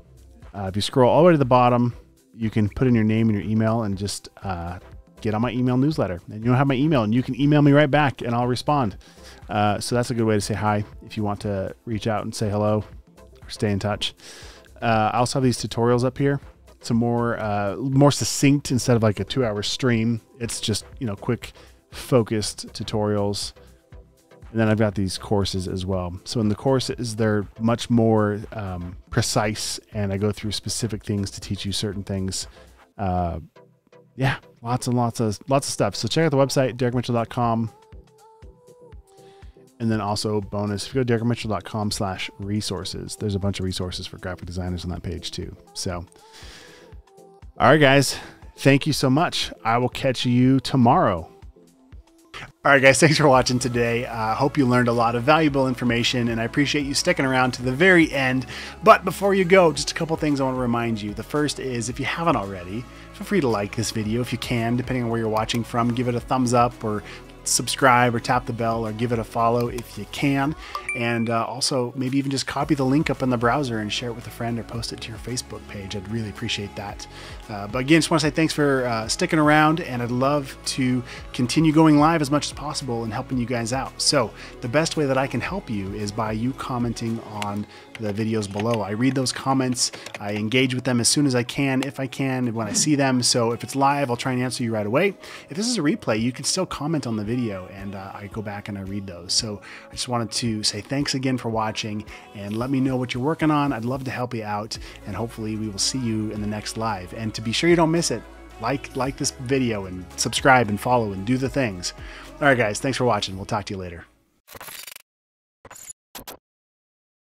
Uh, if you scroll all the way to the bottom, you can put in your name and your email and just uh, get on my email newsletter. And you'll have my email, and you can email me right back, and I'll respond. Uh, so that's a good way to say hi if you want to reach out and say hello or stay in touch. Uh, I also have these tutorials up here. Some more uh, more succinct instead of like a two hour stream. It's just you know quick, focused tutorials. And then I've got these courses as well. So in the courses, they're much more um, precise, and I go through specific things to teach you certain things. Uh, yeah, lots and lots of lots of stuff. So check out the website derrickmitchell.com. And then also bonus, if you go to derrickmitchell.com slash resources, there's a bunch of resources for graphic designers on that page too. So, all right, guys, thank you so much. I will catch you tomorrow. All right, guys, thanks for watching today. I uh, hope you learned a lot of valuable information, and I appreciate you sticking around to the very end. But before you go, just a couple things I want to remind you. The first is if you haven't already, feel free to like this video if you can, depending on where you're watching from. Give it a thumbs up or subscribe or tap the bell or give it a follow if you can. And uh, also, maybe even just copy the link up in the browser and share it with a friend or post it to your Facebook page. I'd really appreciate that. Uh, but again, just want to say thanks for uh, sticking around, and I'd love to continue going live as much as possible and helping you guys out. So, the best way that I can help you is by you commenting on the videos below. I read those comments, I engage with them as soon as I can, if I can, when I see them. So, if it's live, I'll try and answer you right away. If this is a replay, you can still comment on the video, and uh, I go back and I read those. So, I just wanted to say thanks again for watching and let me know what you're working on. I'd love to help you out, and hopefully, we will see you in the next live. And to be sure you don't miss it, like like this video and subscribe and follow and do the things. All right, guys, thanks for watching. We'll talk to you later.